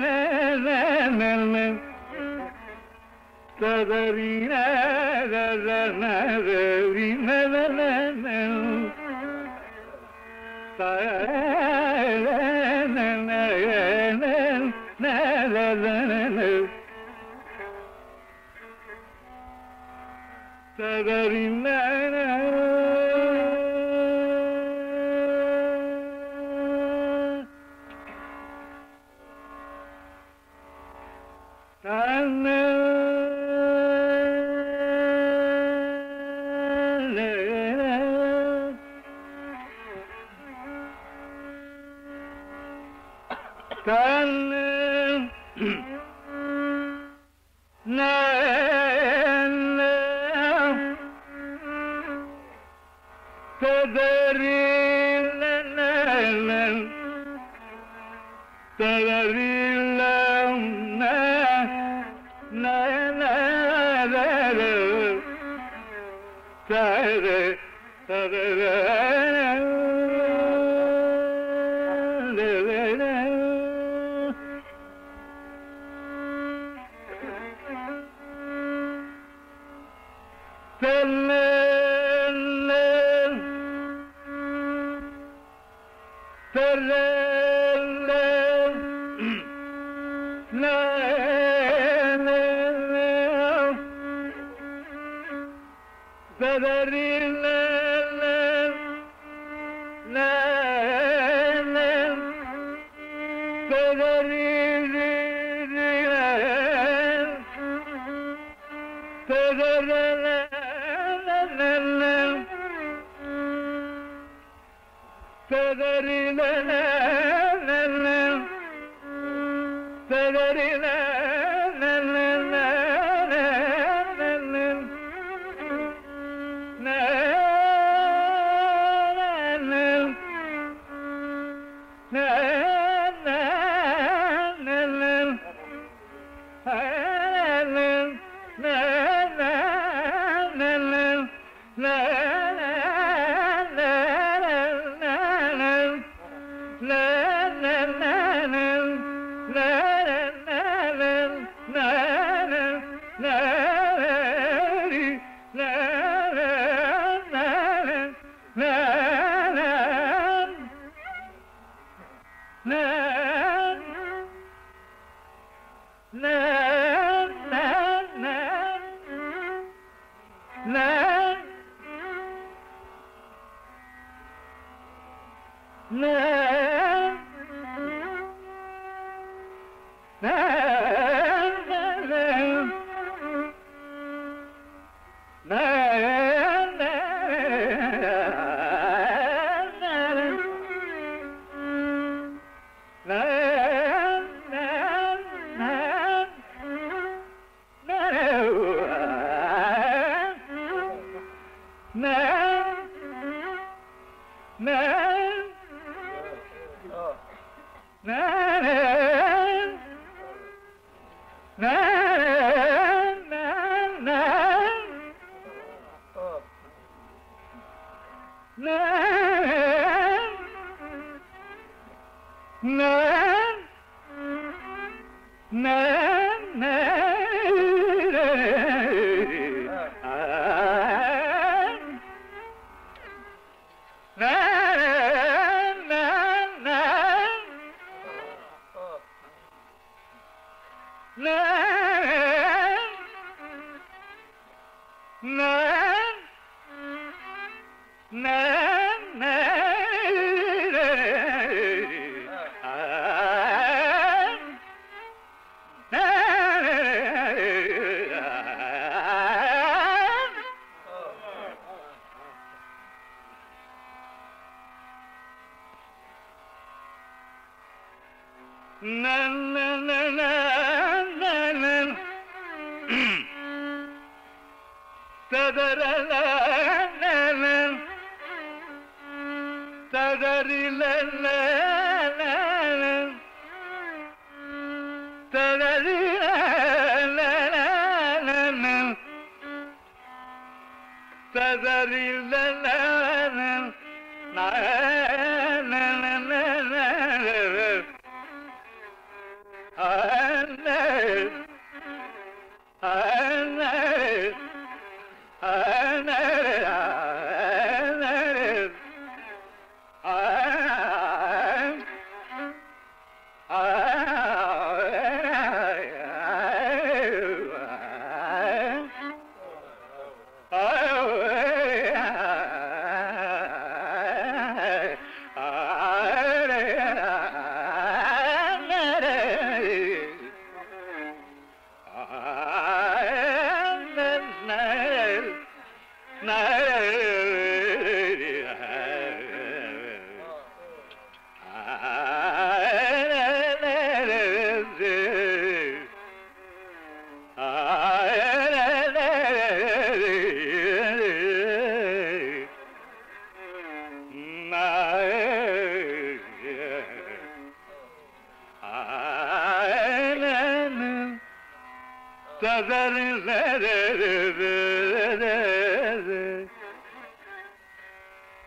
da da da da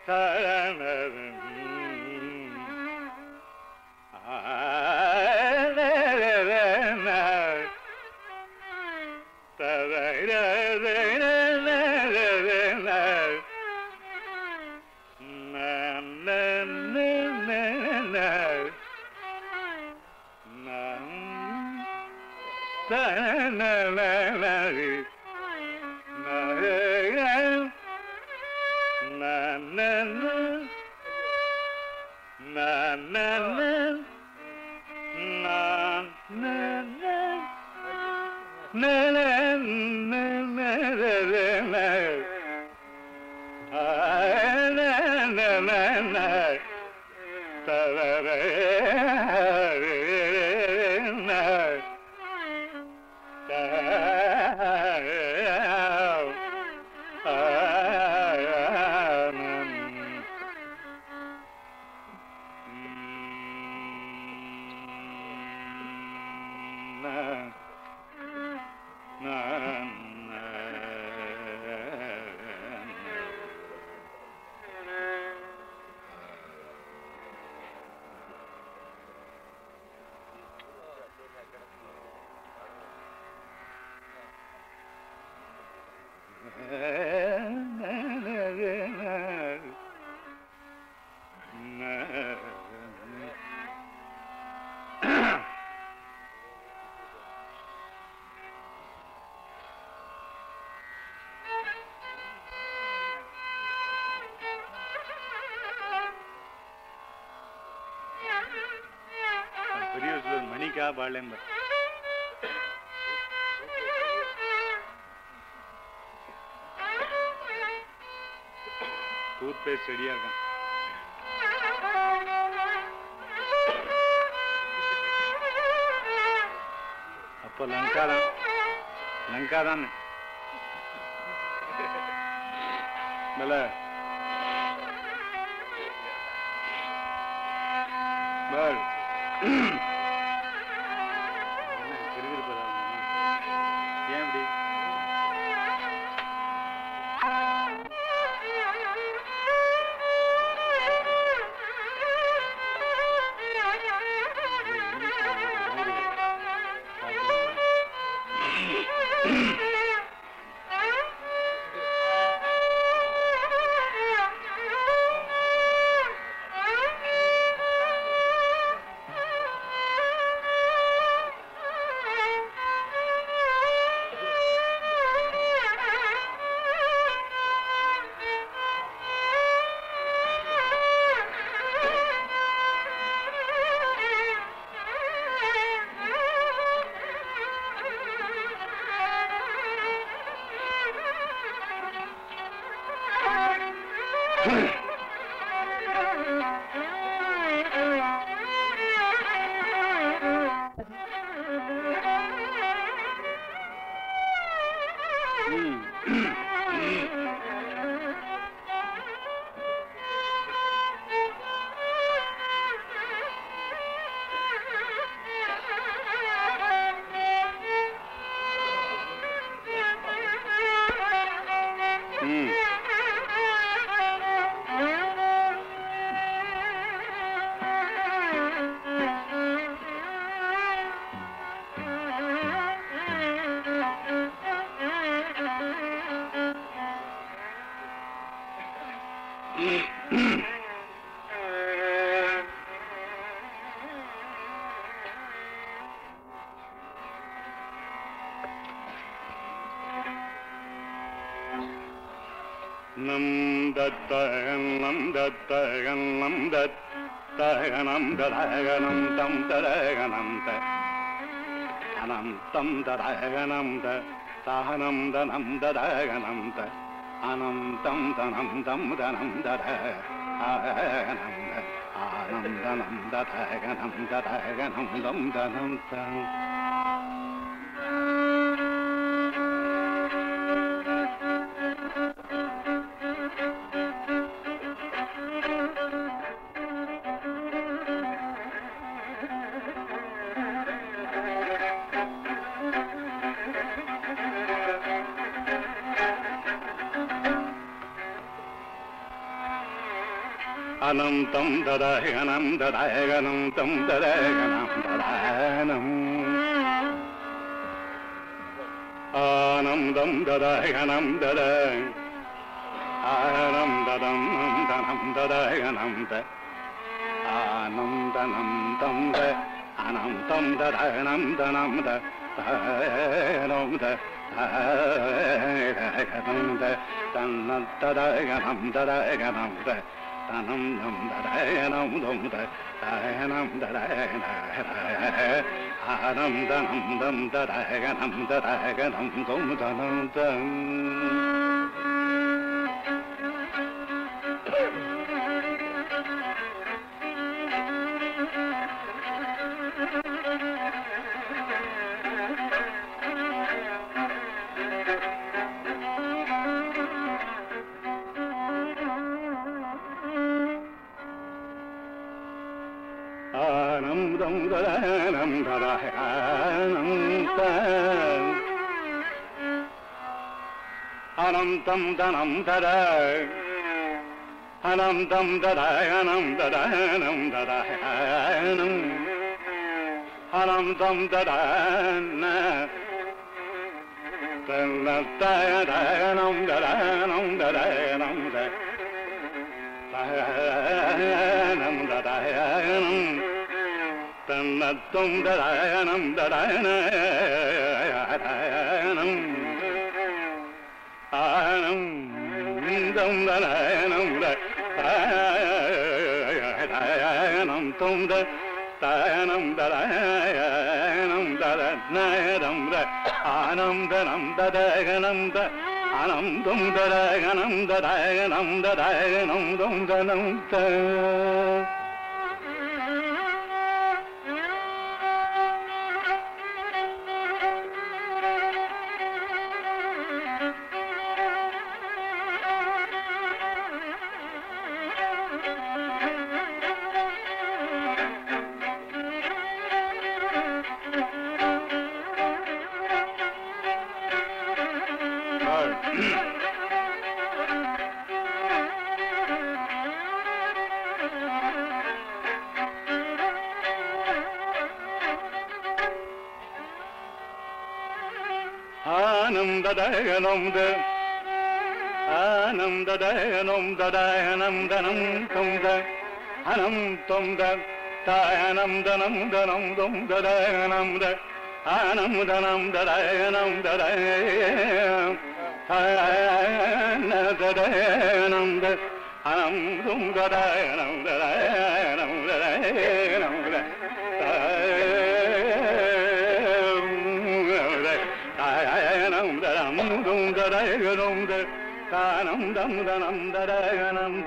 Okay. சொல்லுவார், மணிக்கா பாழம்ப டூத் பேஸ்ட் ரெடியா இருக்கான். அப்போ லங்கா தான் லங்கா தான் பல பல் ഗണം ദദായണം ദദായണം തം ദദായണം ദദായനം ആനന്ദം ദദായണം ദദ ആനം ദദം ധനം ദദായണം ദ ആനന്ദനം തം ദ അനന്തം ദദായണം ധനം ദ ദായണം ദ ദായണം ദ തന്ന ദദായണം ദദായണം ദ ఆనందం దడయనముదం దయనం దడయన ఆనందనందం దడగనం దడగనం దొం దనం దం அனந்தம் தனம் தத அனந்தம் ததனம் ததனம் ததனம் அனந்தம் ததன ததனம் ததனம் ததனம் த தயனம் ததயனம் தன்னத்தும் ததயனம் ததயனம் അനന്തനന്ദനന്ദ അനന്തം ദരകനം ദരകനം ദരകനം ദം ദനം ആനന്ദ. ആനന്ദദയനം ദദാനം ധനം തൊന്ത. അനം തൊന്ത തായനം ധനം ധനം തൊം ദദാനം ദ ആനന്ദനം ദദാനം ദദാനം ദ അനം തും ദദാനം ദദാനം ദദായ தானம் தம் தனம் ததயனம்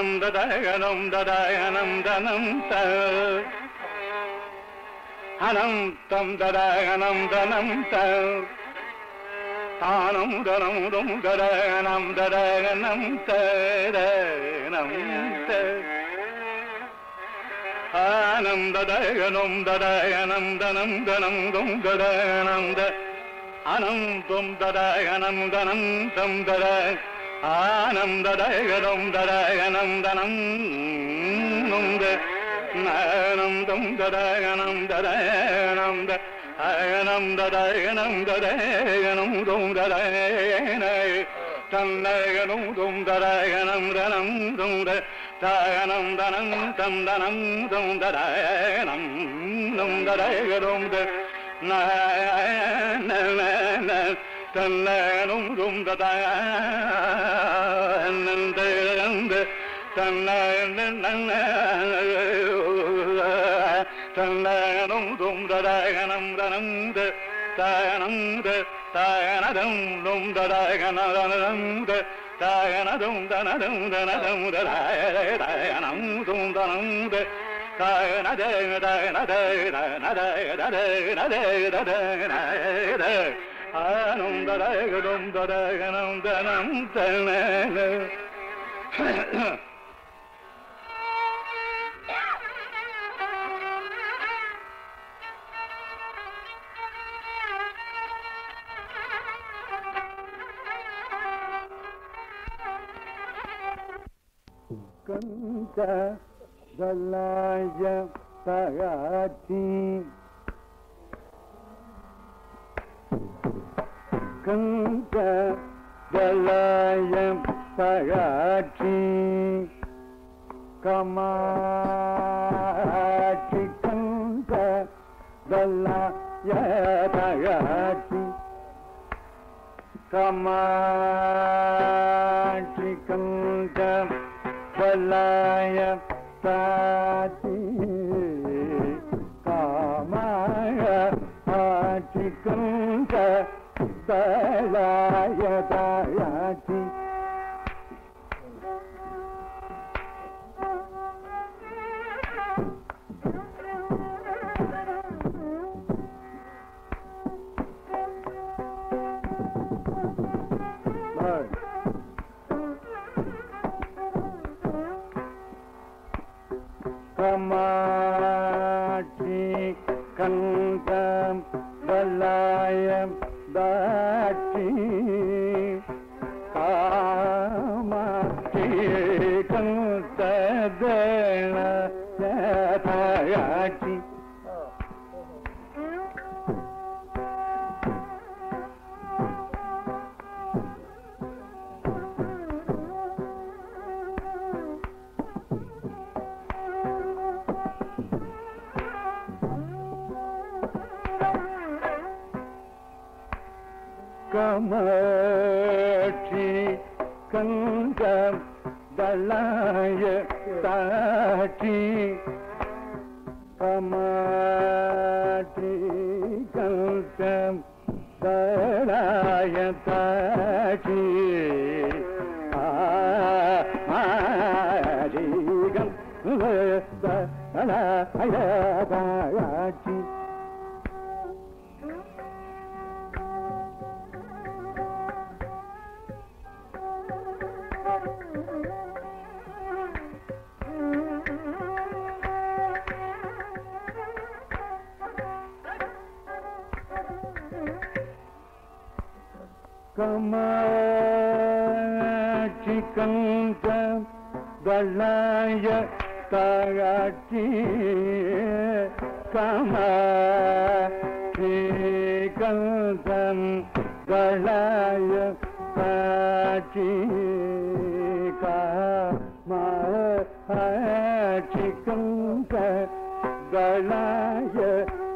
അനന്തദാനന്ദദാനന്ദനന്ത അനന്തം ദദാനന്ദനന്ത താനം ദനമുദം ദദാനം ദദാനന്ത ദാനന്ത ആനന്ദദാനം ദദാനന്ദനന്ദനന്ദം ദദാനന്ദ അനന്തം ദദാനന്ദനന്തം ദദാ ആനന്ദദയകടം ദദയനന്ദനം നൊന്ത് നയനന്ദം ദദയനം ദദയനന്ദ അയനം ദദയനം ദദയനം ദും ദദയന തന്നയനും ദും ദദയനം ദനം ദും ദയനം ദനം തം ദനം ദും ദദയനം ദും ദദയകം നയ தம் ததகனம் ததகனம் த தன்னனும் தும் ததகந்த தன்னனும் தும் தனந்த தாயனந்த தகனதம் தும் ததகனதனந்த தகனதும் தனதும் தனதும் ததகனம் தும் தனந்த தகனத தகனத தகனத தகனத ஆனும் தடகடும் தடகனம் தனம் தன கந்த தல்லாய தகாத்தி கந்த கலாயம் தகாத்தி கமாட்சி கந்த தல்லாய தகாத்தி கமாட்சி கந்த கலாய சாத்தி ಕುಂದ ಬಲಾಯದಾಯದಿ கமாட்சி கங்கம் வல்லாய தாட்சி கமாட்சி கங்கம் வல்லாய தாட்சி ஆஜீகம் வல்லாய கந்த வல்லாய தாயாட்சி கமாட்சி கந்தம் வல்லாய காட்சி காமாட்சி கந்த வல்லாய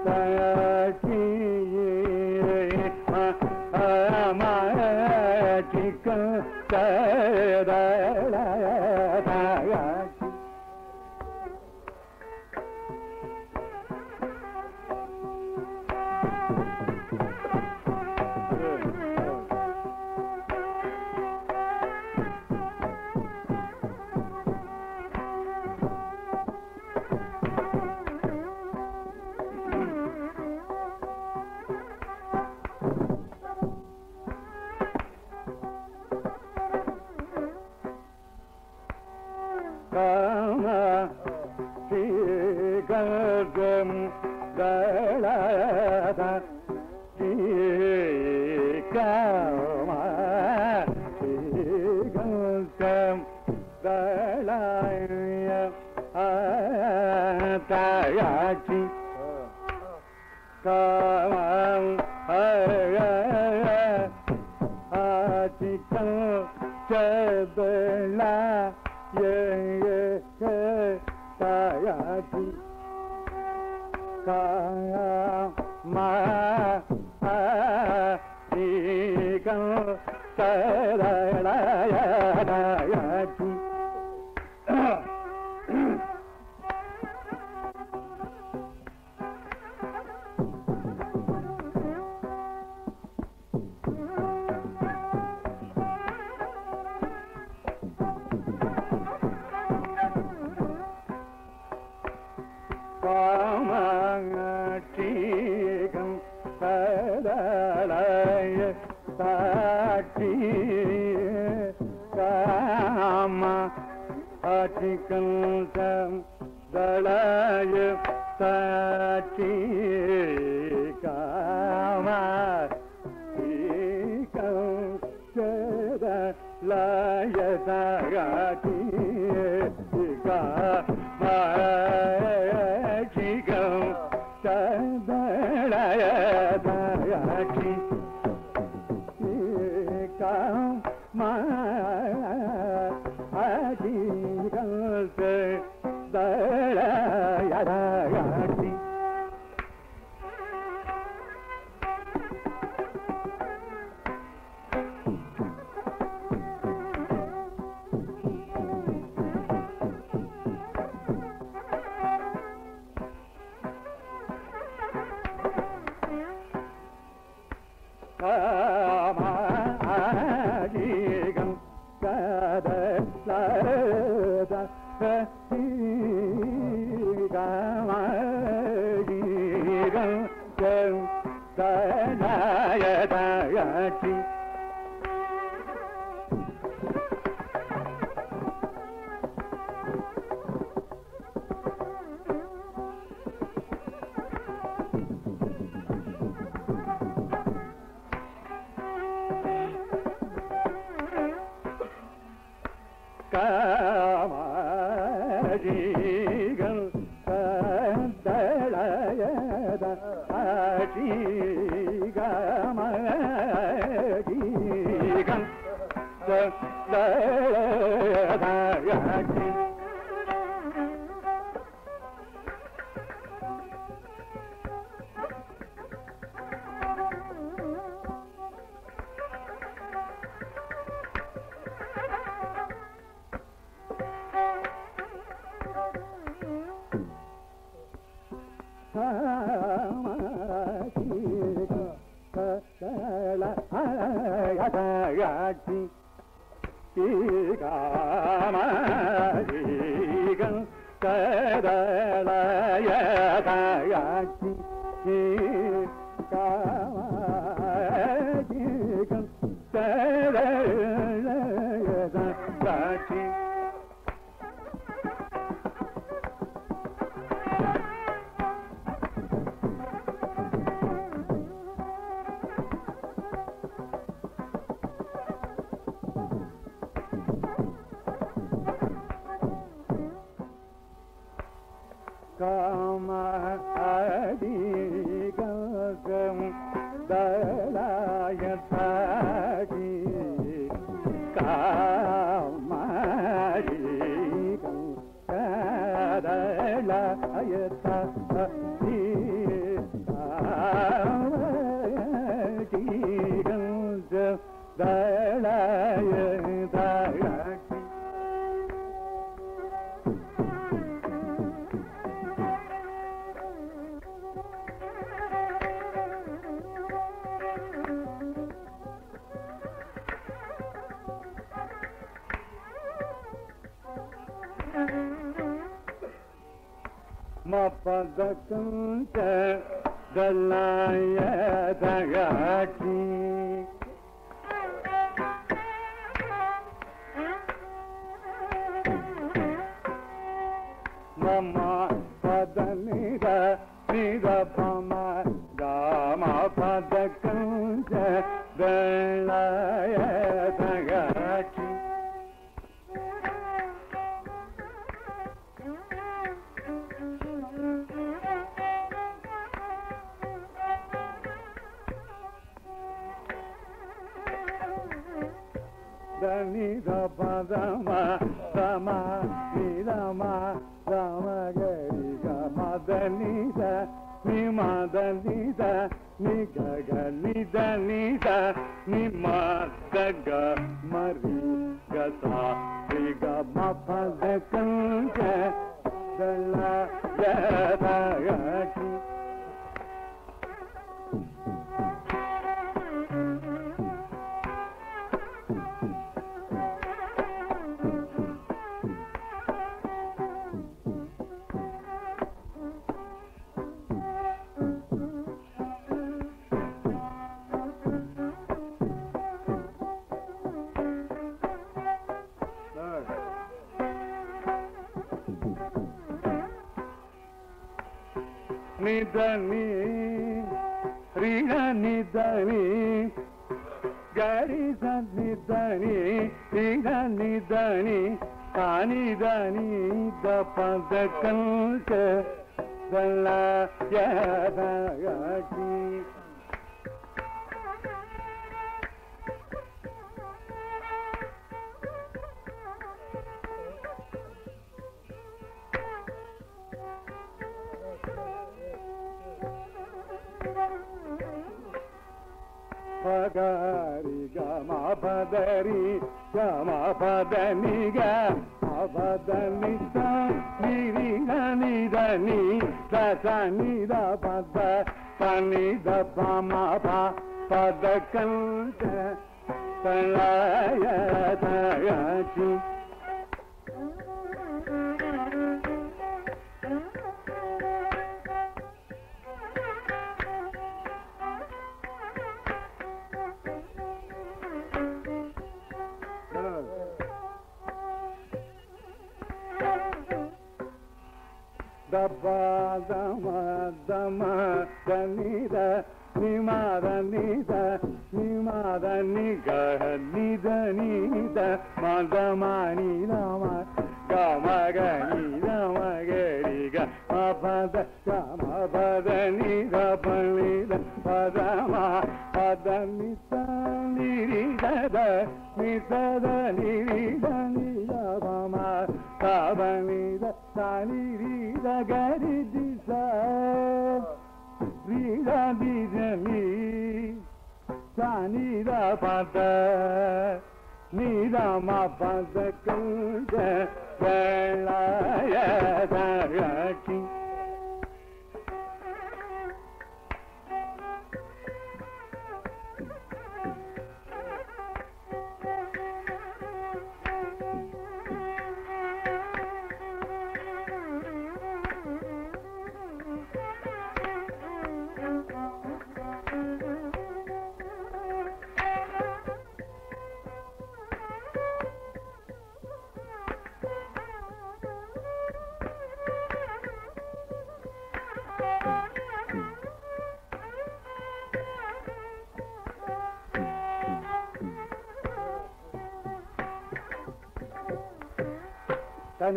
தாயாட்சி la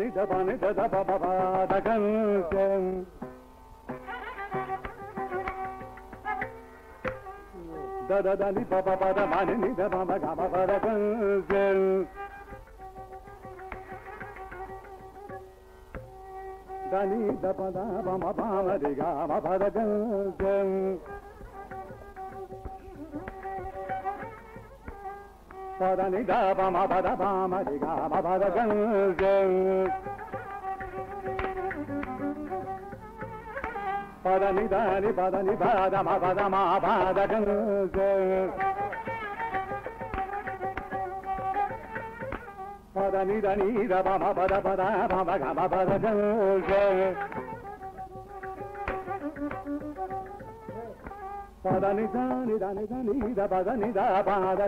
నిజపని దదపదకం దదని పద పద మని నిజ మమ గమ పదకం దని దపద మమ పామది గమ పదకం పద నిదా పమ పద పామ దిగా పద పద నిదాని పద నిబాద మా పద మా బాధ పద నిద నీద పమ పద పద పమ గమ పద పద నిద నిద నిద నిద పద నిద పాద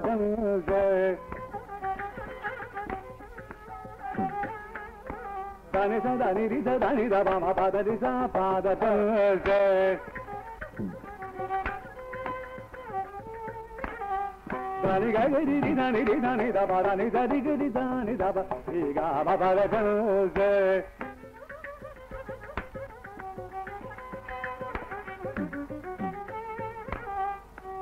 దని సదని రిద దని ద మమ పద నిస పాద దని గరి నిద నిద నిద పద నిద నిగ నిద నిద రిగ పద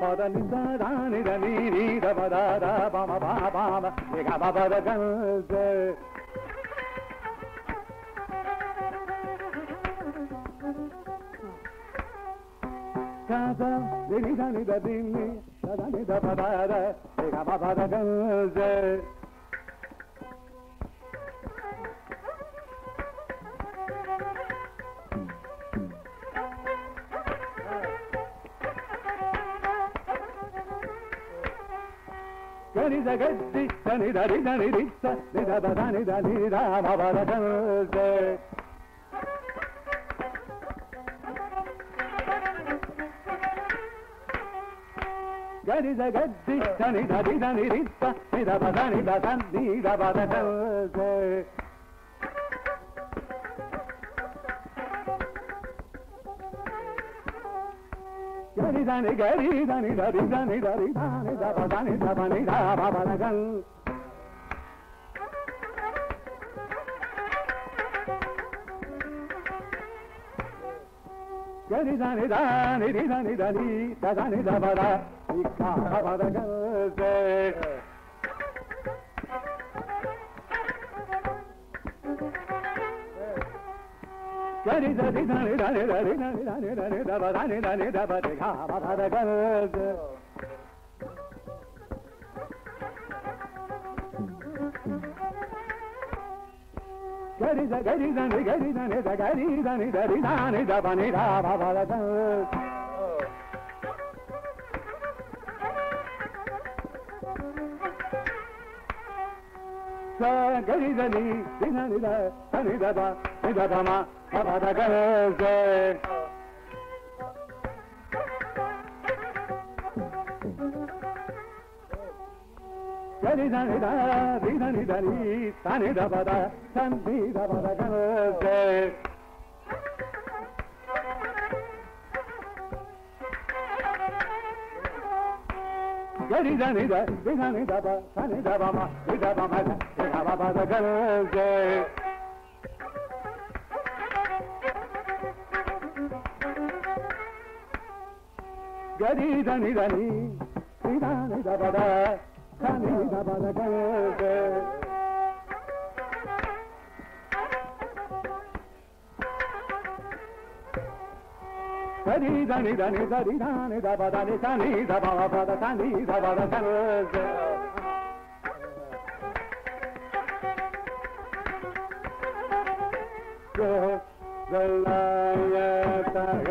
పదని దాని దని నీ దమ దాదా బమ బామ ఇక బబద గంజ కాస దని దని దని దని దమ దాదా ఇక బబద గంజ ಗಣಿ ಗಟ್ಟಿ ಗಣಿ ಧರಿ ಗಣಿ ರಿಸ ನಿಧ ಧನಿ ಧನಿ ರಾಮ ವರ ಗಣಿ ಗದ್ದಿ ಗಣಿ ಧರಿ ಧನಿ ರಿಸ ನಿಧ ಧನಿ ಧನಿ ರವರ గరి దని గరి దని దరి దని దరి దని దప దని దప ని దా బాబా నగన్ గరి దని దని దని దని దని దప దా ఇక్కా బాబా నగన్ Dani dani dani dani dani dani dani dani daba dani dani daba de ga ba da da. Gari da gari dani gari dani da da da da. Gari da dani daba Sida dama, baba da gaze. Dani dani da, di dani dani, dani da bada, dan di da bada gaze. Dani dani da, di dani da ba, dani da ba ma, di da ba ma, di da ba ba da gaze. గరి దని దని దని దబద దని దబద గంగ సరి దని దని సరి దాని దబదని సని దబద పద సని దబద గంగ గల్లాయ తగ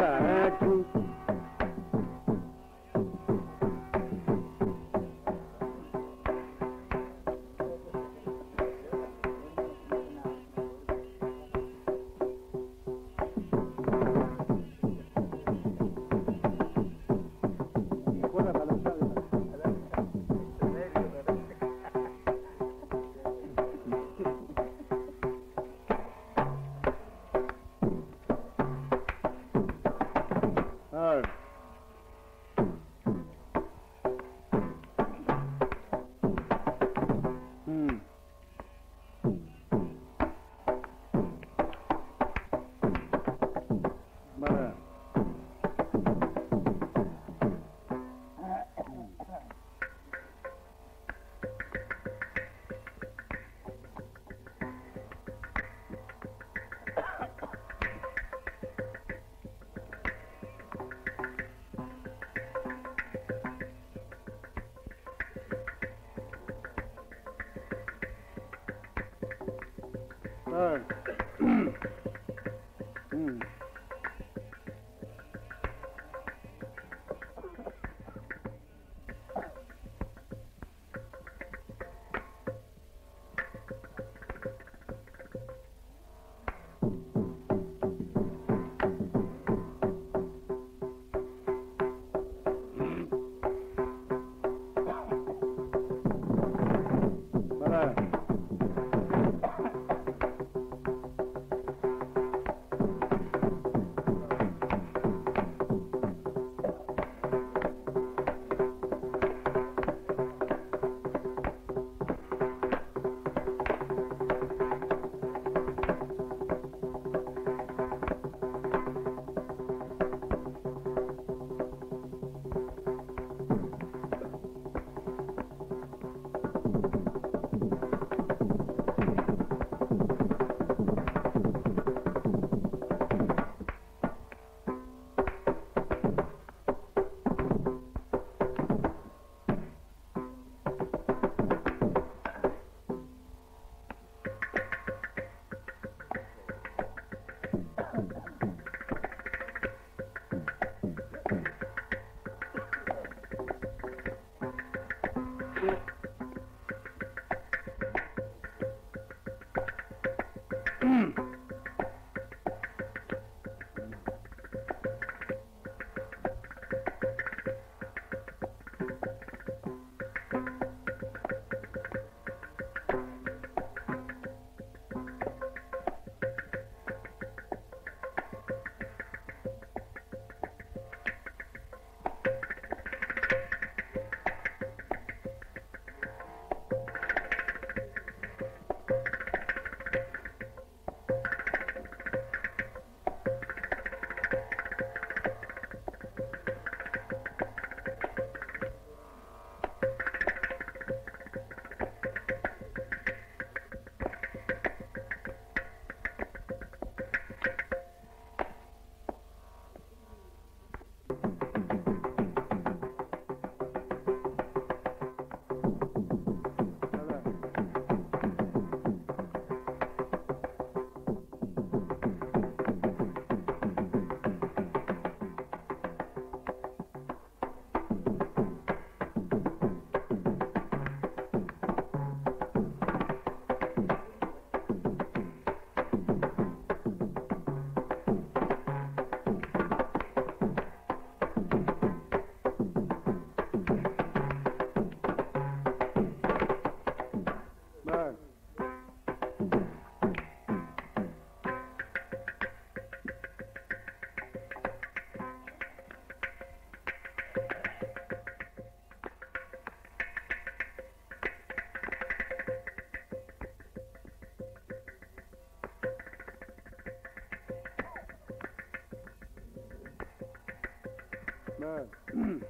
보면은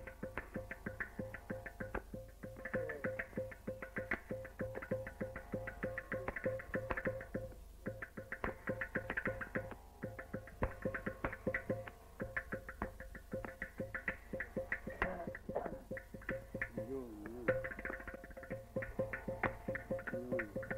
Thank you.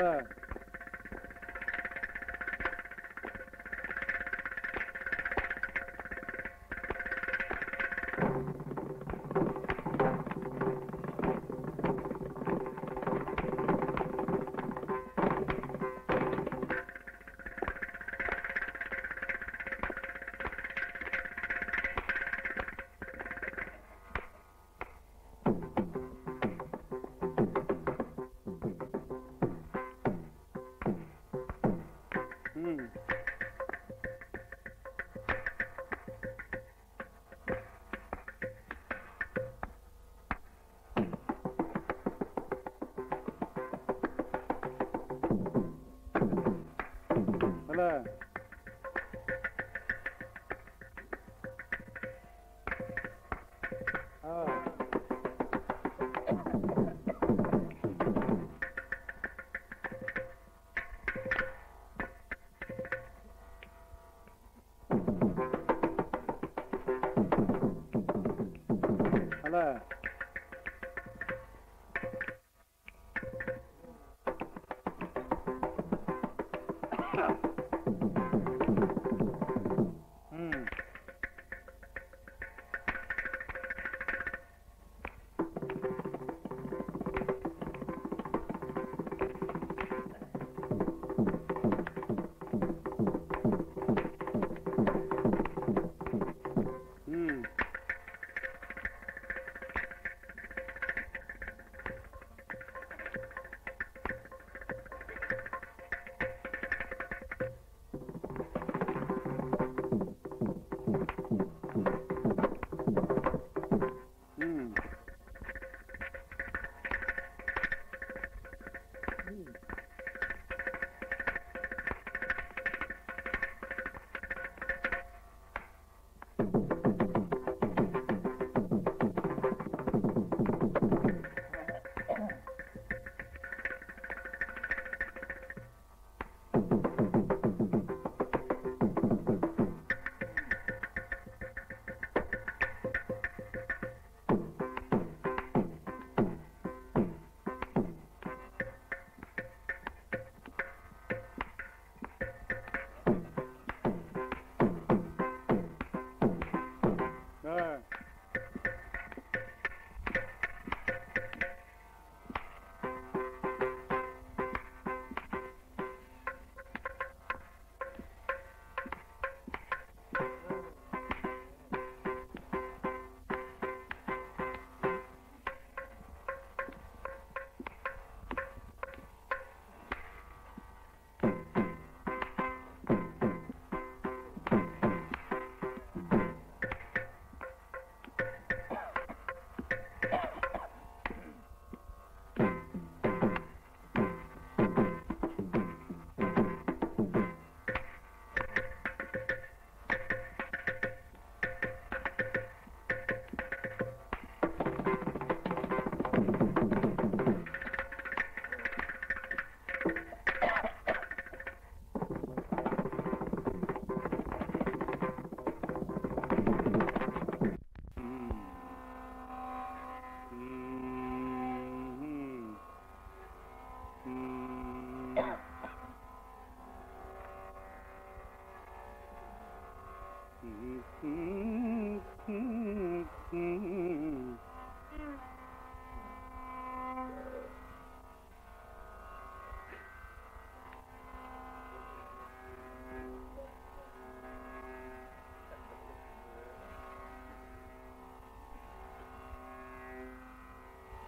brother.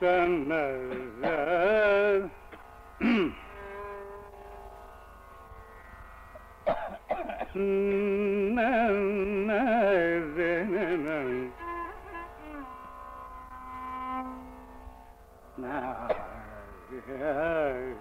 Muhtemelen Yeah.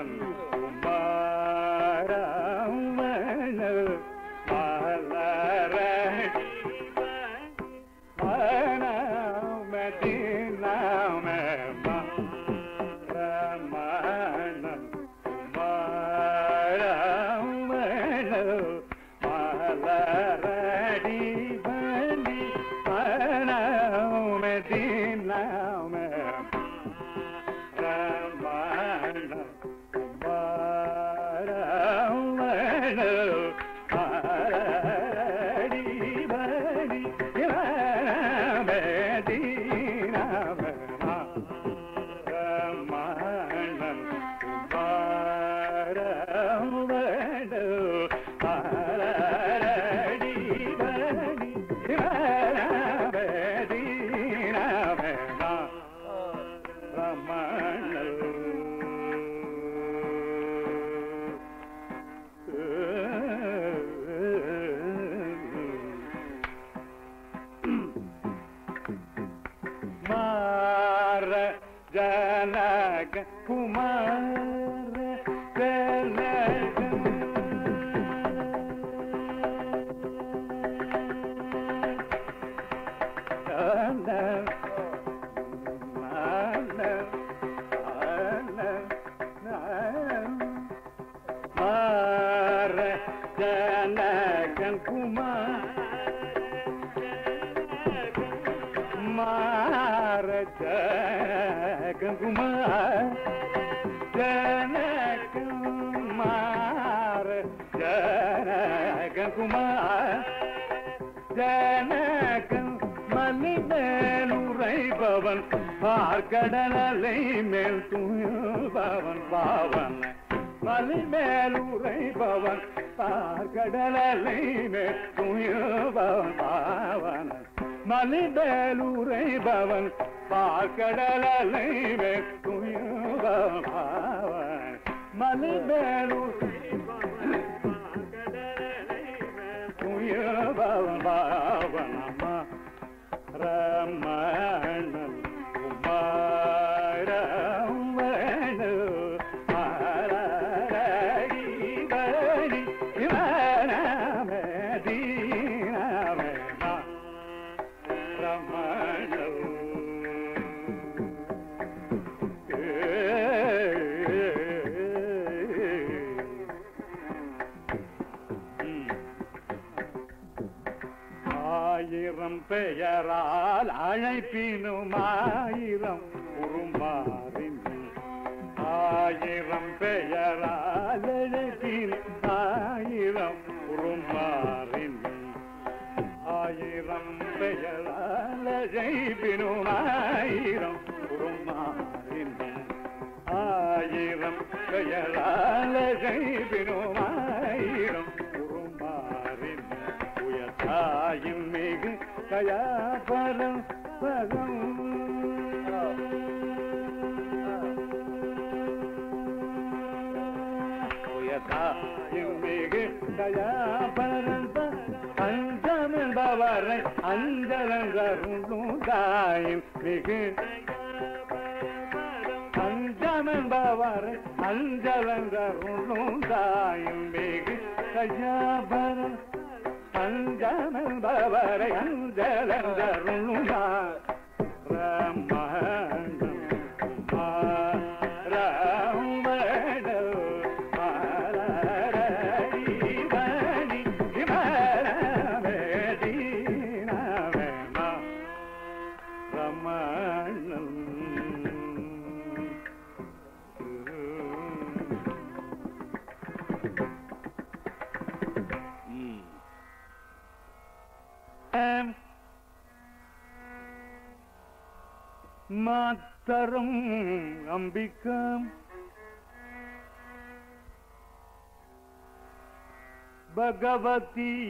Amen. Bhagwati.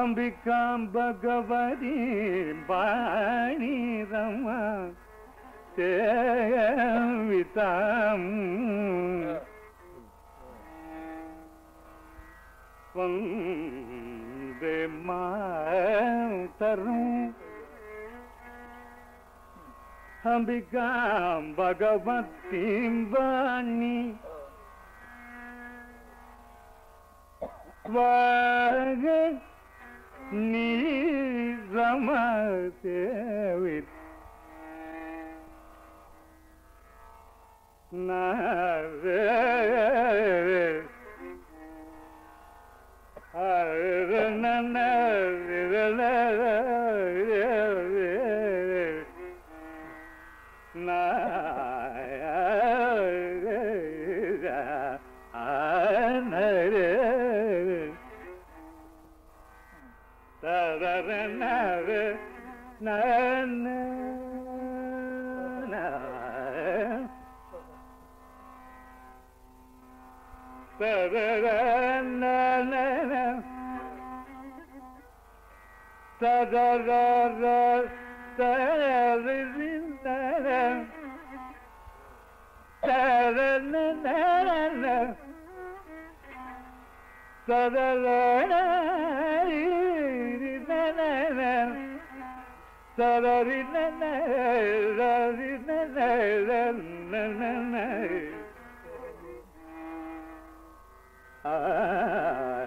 Ambikam baga di bani ramah saya bisa pun dema yang terum bani kwe நீ சமாதேவில் நாவே அருணனவே Tererere Tererere Tererere Ah.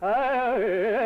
哎。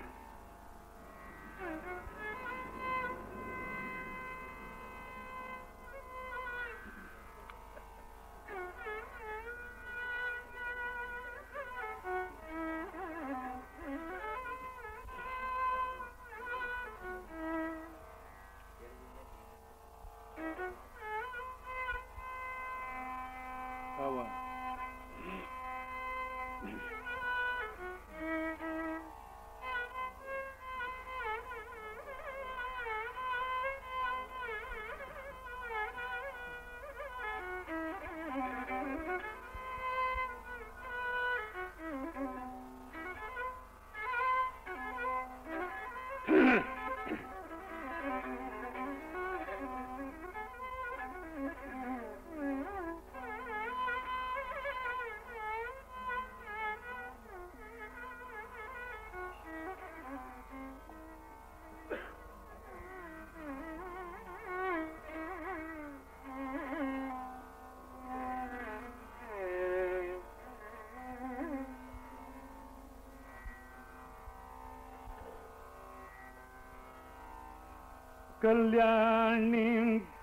Kalyani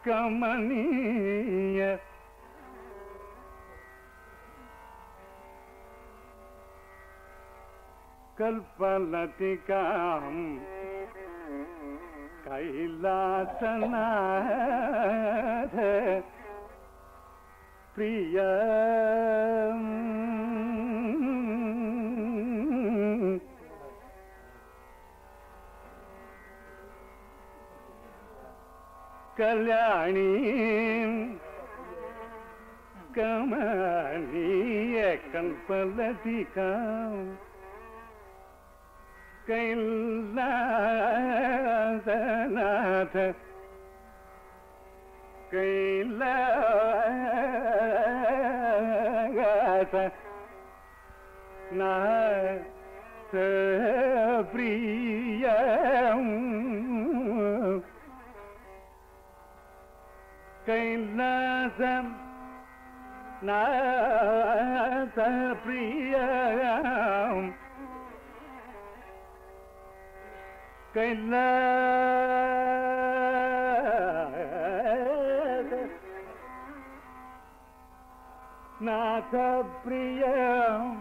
கமனிய கல்பலதிகாம் Kailasanatha பிரியம் கல்யாணி கமனிய கல்பலதிகாம். கைலாசநாத கைலாச நாத பிரிய கைலாசம் நாத பிரியம் கைலாச நாத பிரியம்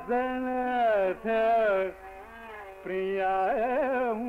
கைலாசநாத பிரியம்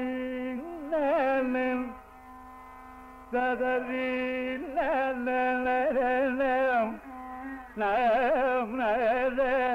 la la la la la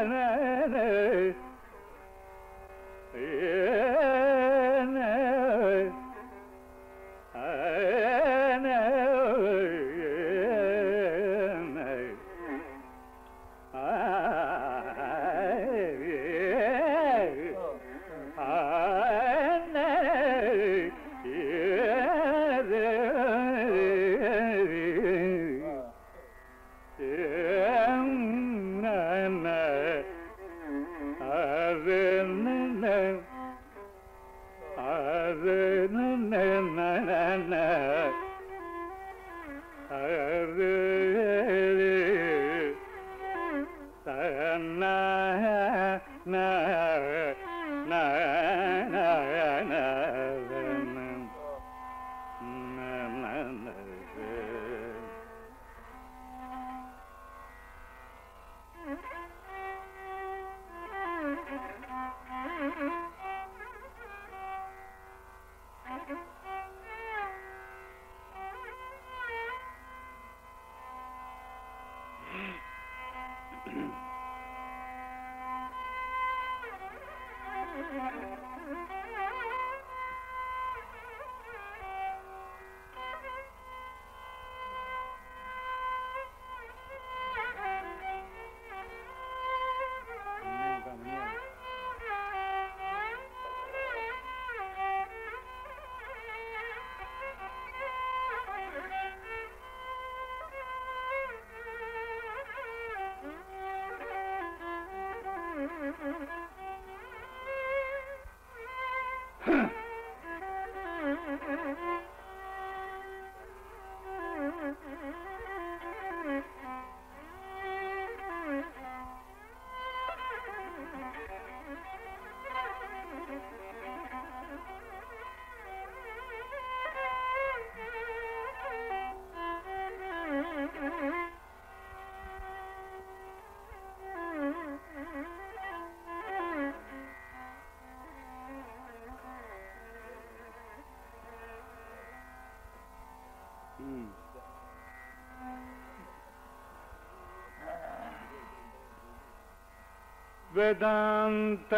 वेदांत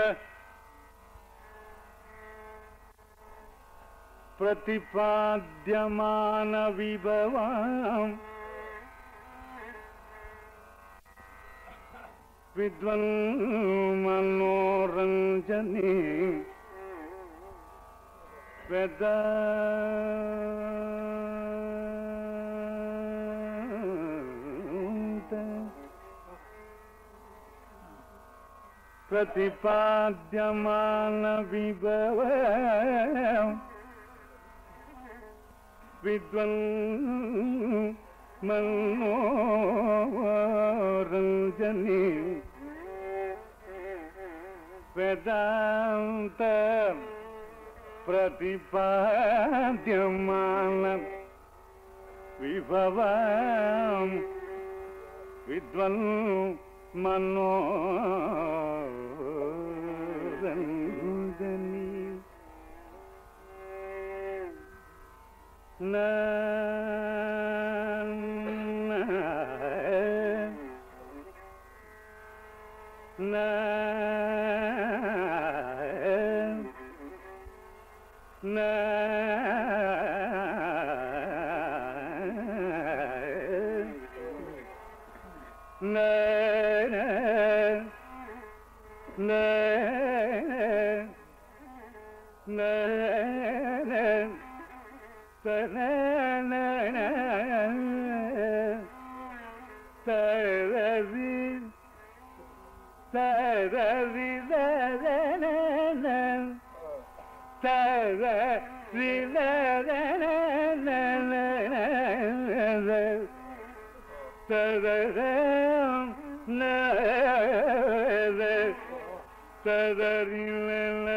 प्रतिपाद्यमान विभवाम् विद्वन्मनोरञ्जने। वेद प्रतिपाद्यमानविभव विद्वन् मनोरञ्जने वेदान्त प्रतिपाद्यमान विभवाम् विद्वन् मनोरञ्जनी ما kadarilela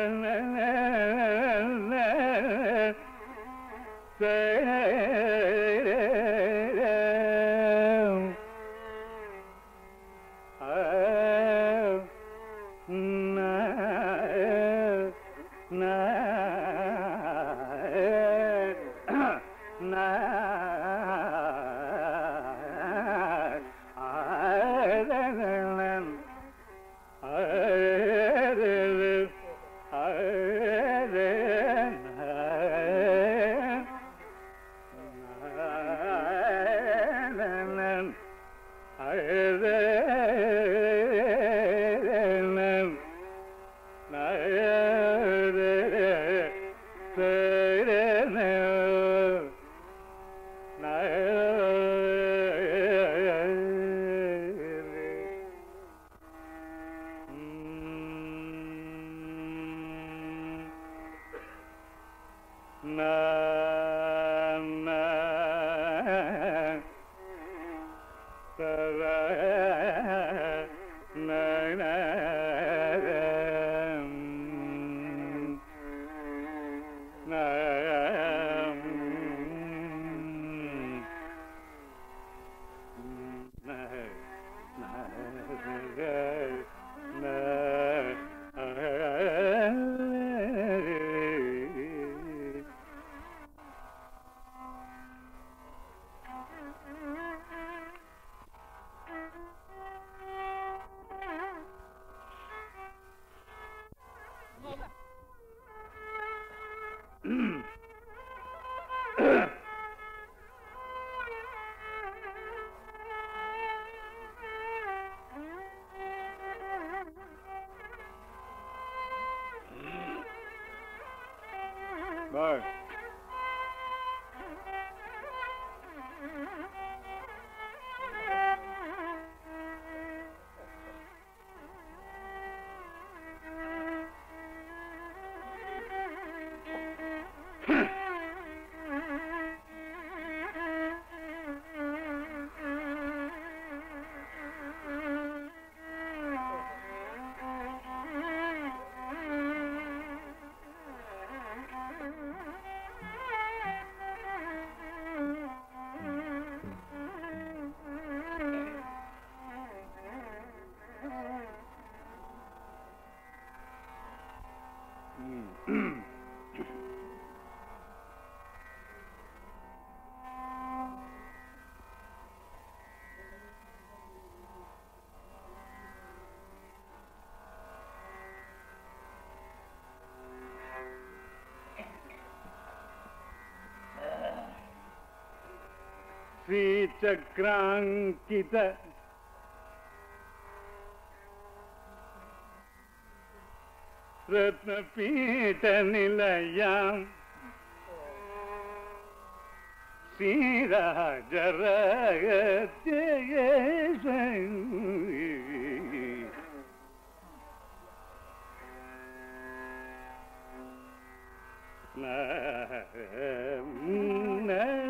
श्रीचक्राङ्कित रत्नपीठनिलयाम् श्रीराजरगत्येष na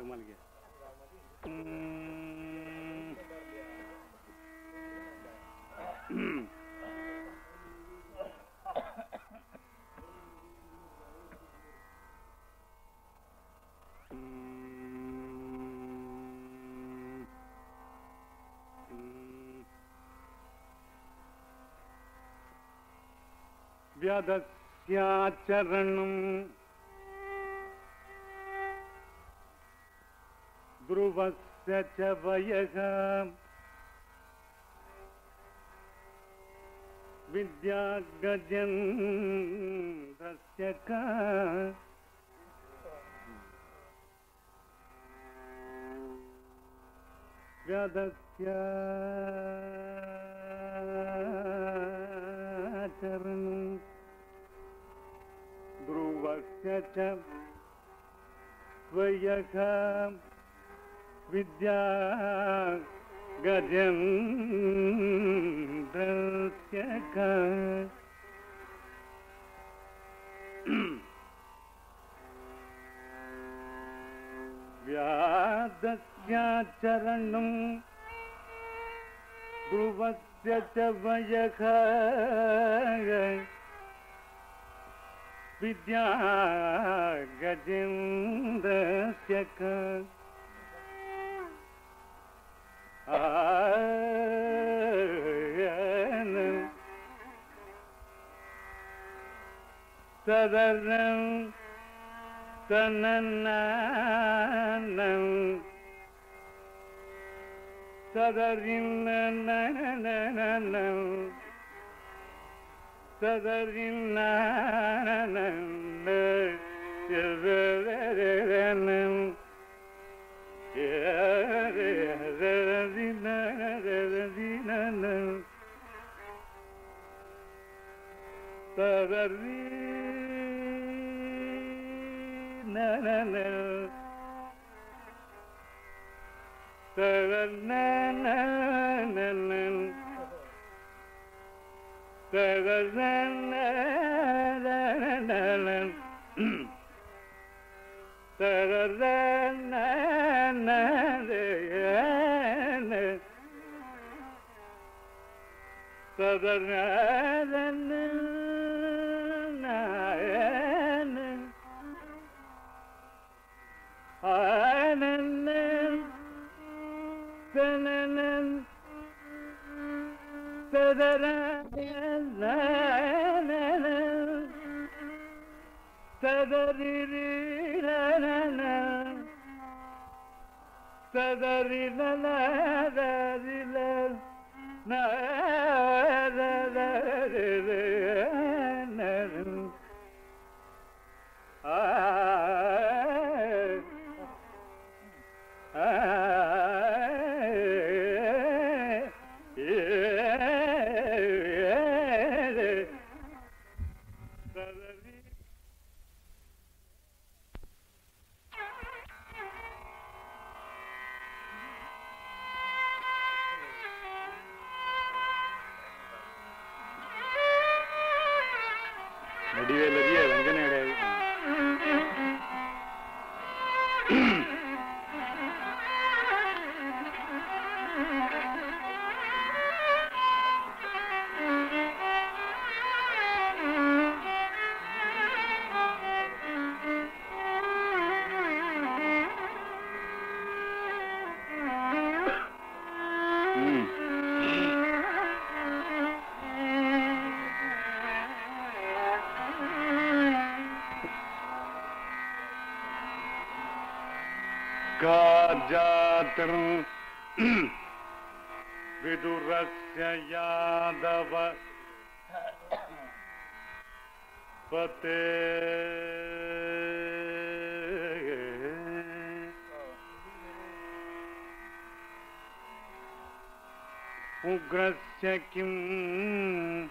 रागमाल के व्यादस्याचरणम् ध्रुवस्य च वयः विद्यागजन्द्रस्य का व्यादस्य चरणम् ध्रुवस्य च वयः विद्या गजं दृत्यक व्यादस्याचरणं ध्रुवस्य च वयख विद्या गजेन्द्रस्य തദർണം തന്നം തദറിം നന്നം തദറിം നന്നം நனநனம் சதரின் நனநம் تذري لنا ذا ذلال यादव पते। उग्रस्य किम्?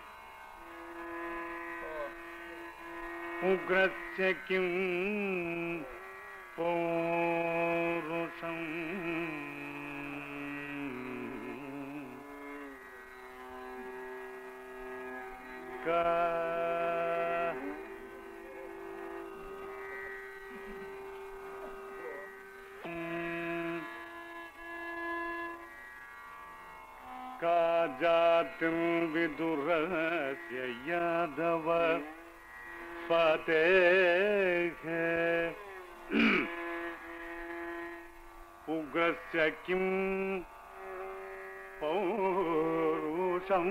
उग्रस्य किम्? पौरुषम् പാത്തും വിദുരസ്യ യാദവ ഫതേഹ. ഉഗ്രസ്യ കിം പൗരുഷം.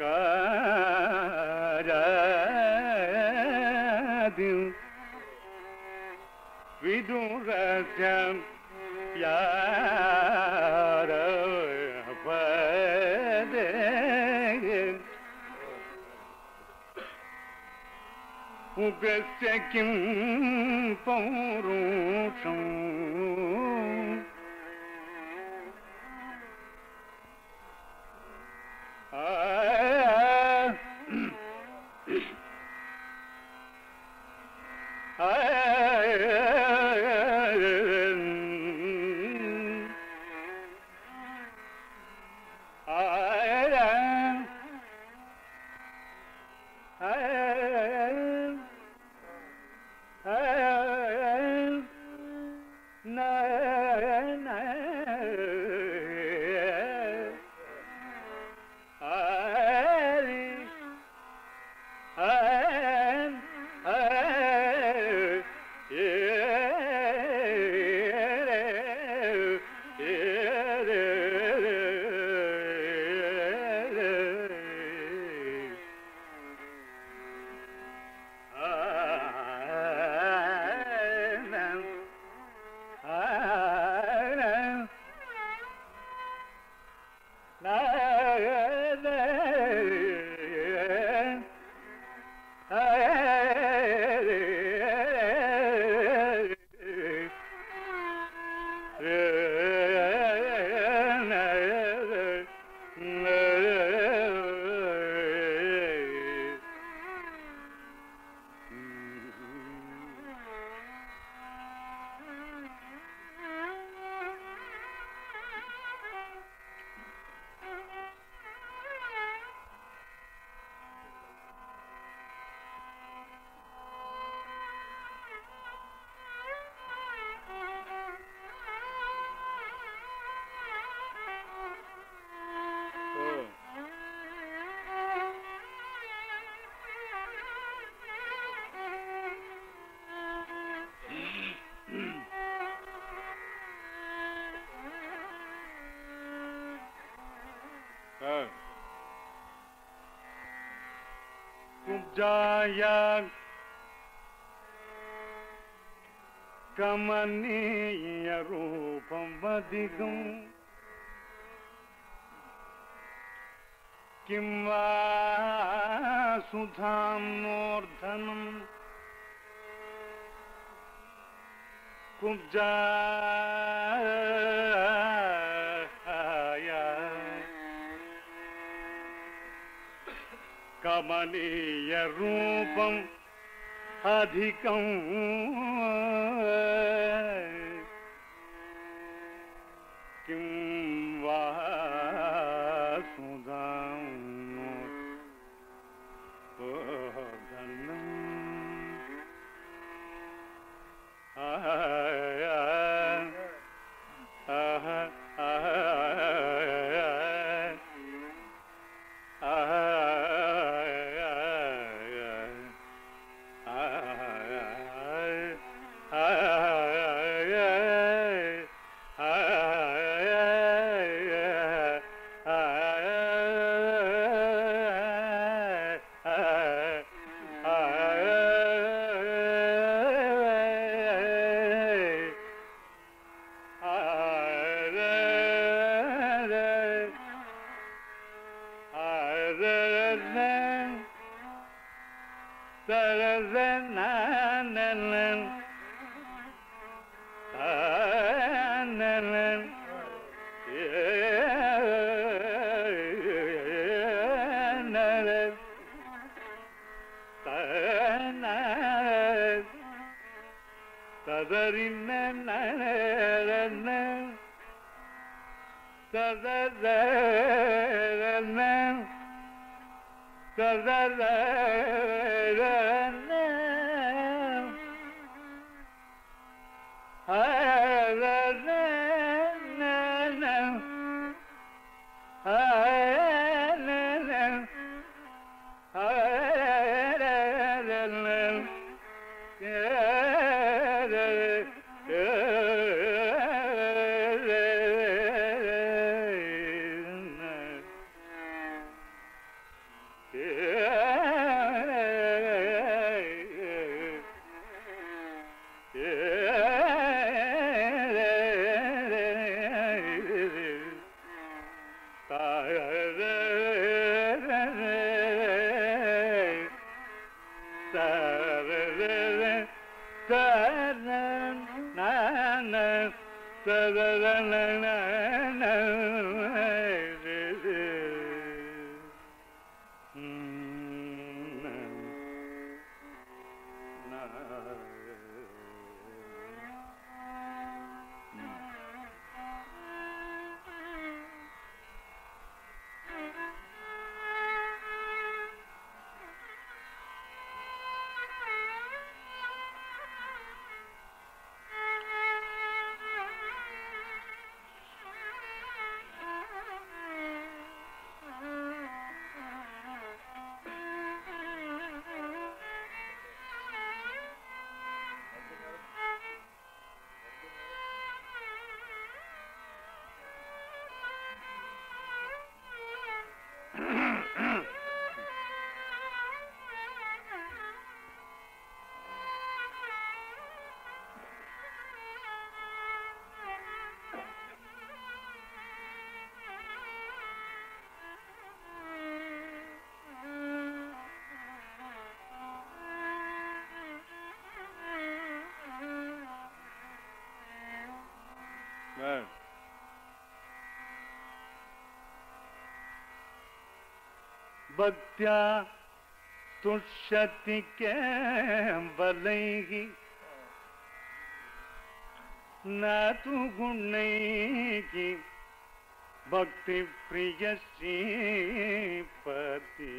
കാരാദ്യം വിദുരസ്യം उग्रस्य किं पौरुषम् कुब्जाया कमनीयरूपमधिकम् किं वा सुधाम्नोर्धनम् कुब्जाया कमनीयरूपम् अधिकम् भक्त्या तुष्यति के बलैः न भक्ति प्रिय पति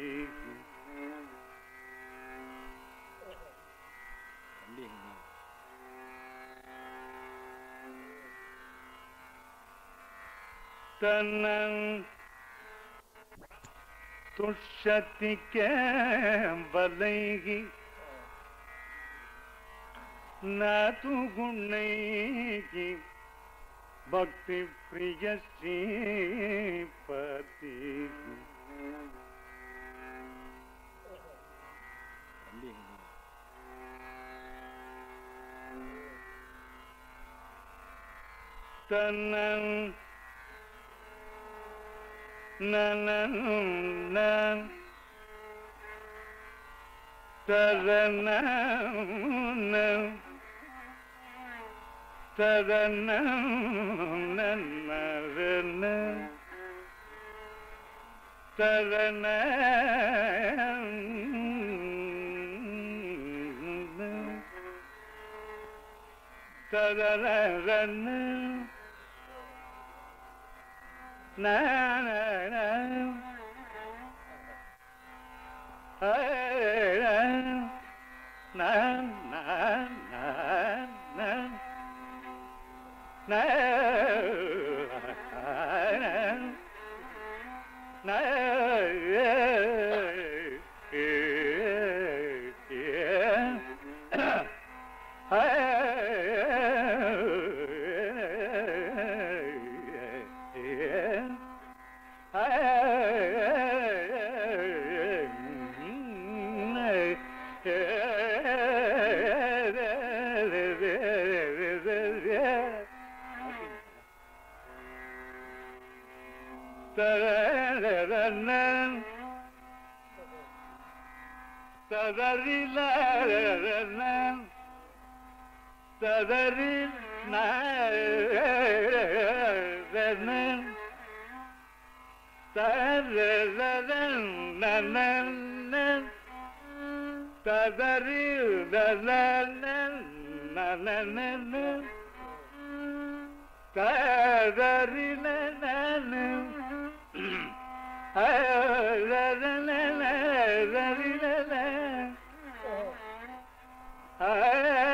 तन्न सुशति के बलैगी। न तु गुणैगी भक्ति प्रिय पति। तनन na na na Taranam na Taranam na na na Taranam Taranam na na. No. Tadarilerine Tadarilerine Tadarilerine Tadarilerine Tadarilerine Tadarilerine 哎。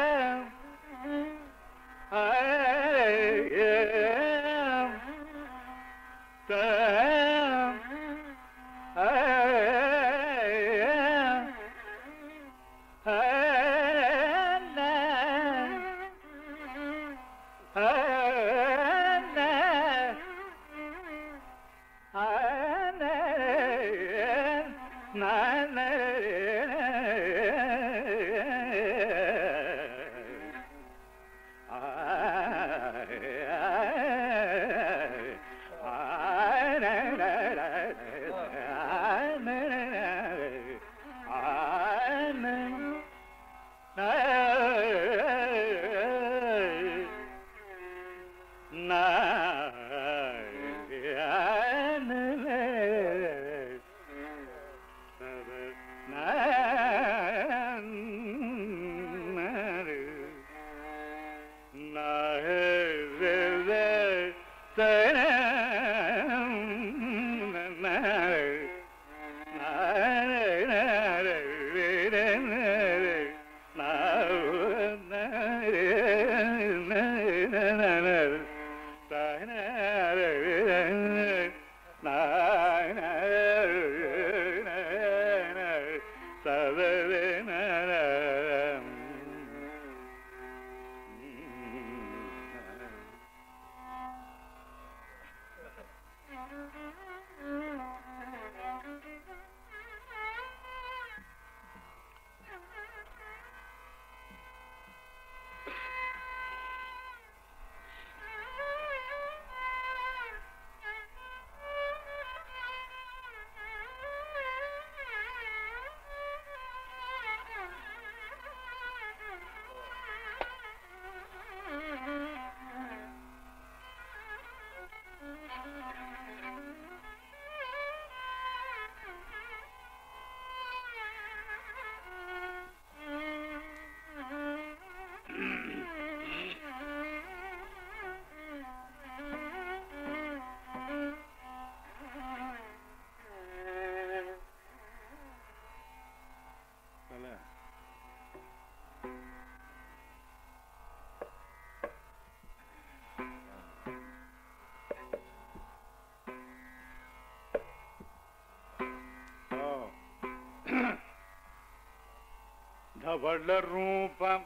நனன்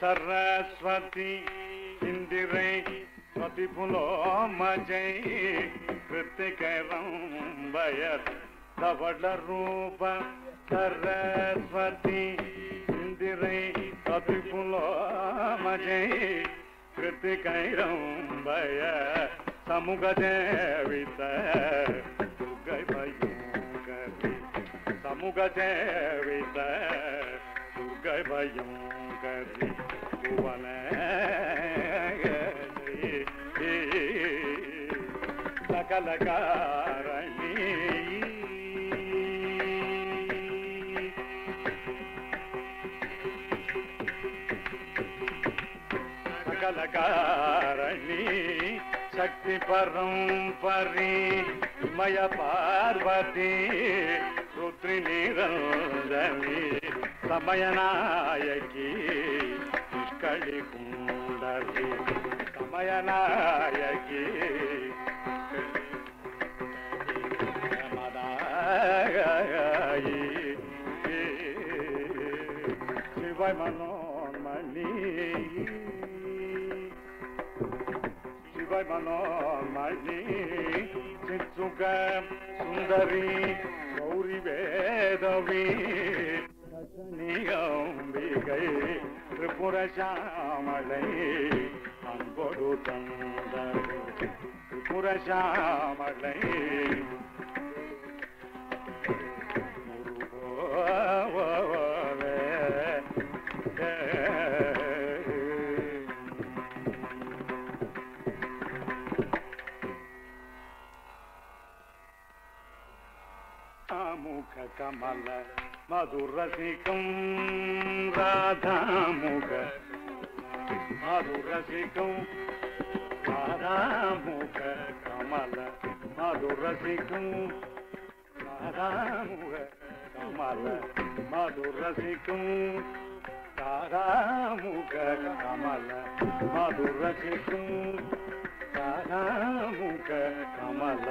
Saraswati இந்திரை பிரதிபுலோமஜை கிருத்திகரம்பயர் தவள ரூபம் சரஸ்வதி இந்திரை பிரதிபுலோமஜை கிருத்திகைரம்பய சமூக தேவித துர்கை பயங்கரி சமூக தேவித கபயம் பயங்கரி புவன சகலகாரணி சகலகாரணி சக்தி பரம்பரி மய பார்வதி ருத்ரி நிரந்தனி தமயநாயகி கிஷ்களி குண்டலி தமயநாயகி சிவமனோமணி சிவமனோமணி சிச்சுக சுந்தரி கௌரி வேதவி திரிபுர சாமலை அன்பொடு தந்த திரிபுர முக கமல மதுரசிக்கும் रसिकूं राम कमल मधुर रसिकूं राम कमल मधुर सिकू तारा मुख कमल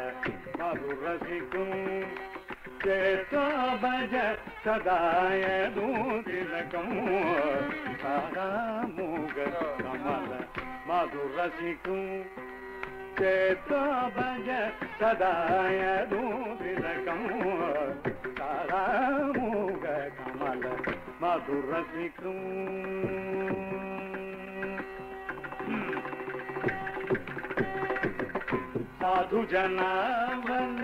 मधुर रसिकूं। चेतो बज सदाय दूतिलकमू राम कमल मधुर रसिकूं। கேட்டோ பஜ சதாயதூதிலகம் தாராமூக கமல மதுரசிக்கும் साधु जनावन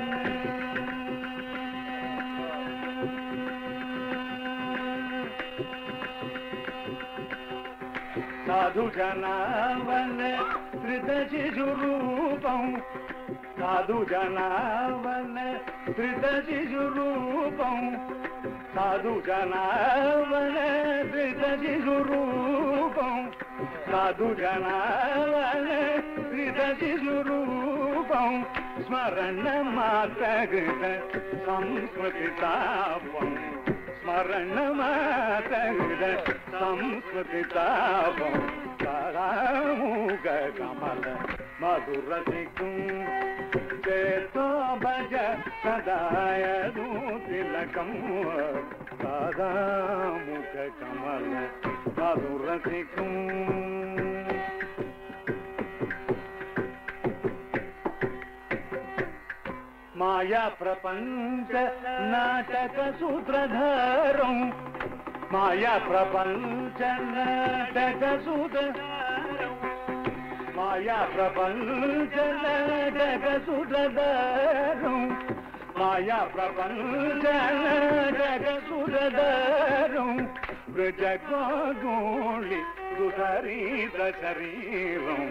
साधु जनावन त्रिदशिशुरूपं साधुजनावन त्रिदशिशुरूपं साधुजनावन त्रिदशिशुरूपं साधुजनावन त्रिदशिशुरूपं स्मरणमातकृत संस्मृतितापम् स्मरणमातकृत संस्मृतितापम् మూగ కమల మధుర సిగ్గు చేతో భజ సదాయను తిలకం. సదా ముఖ కమల మధుర సిగ్గు మాయా ప్రపంచ నాటక సూత్రధారం माया प्रपञ्चन जगसुद माया प्रपञ्चन जगसुदरू माया प्रपञ्चन ब्रज गोली दुधरी दशरीरं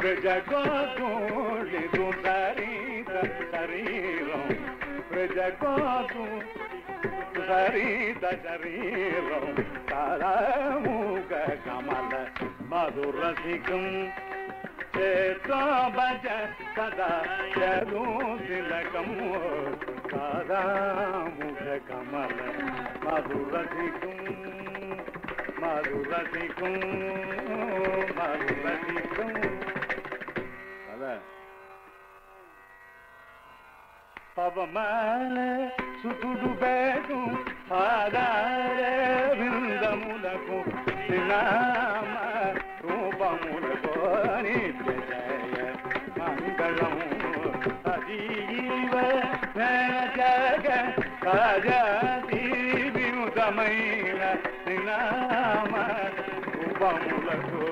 ब्रजगोगोळि दुधरी ब्रज बागू சரித சரீரம் தரமுக கமல மதுரசிக்கும். சேத்தோபஜ கதா சரூ திலகம் தரமுக கமல மதுரசிக்கும். மதுரசிக்கும் மதுரசிக்கும். பவமல సుతుడు బేకు ఆధార బృందములకు శ్రీరామ రూపములకోని జయ మంగళము అజీవ జగ అజాతి వినుతమైన శ్రీరామ రూపములకు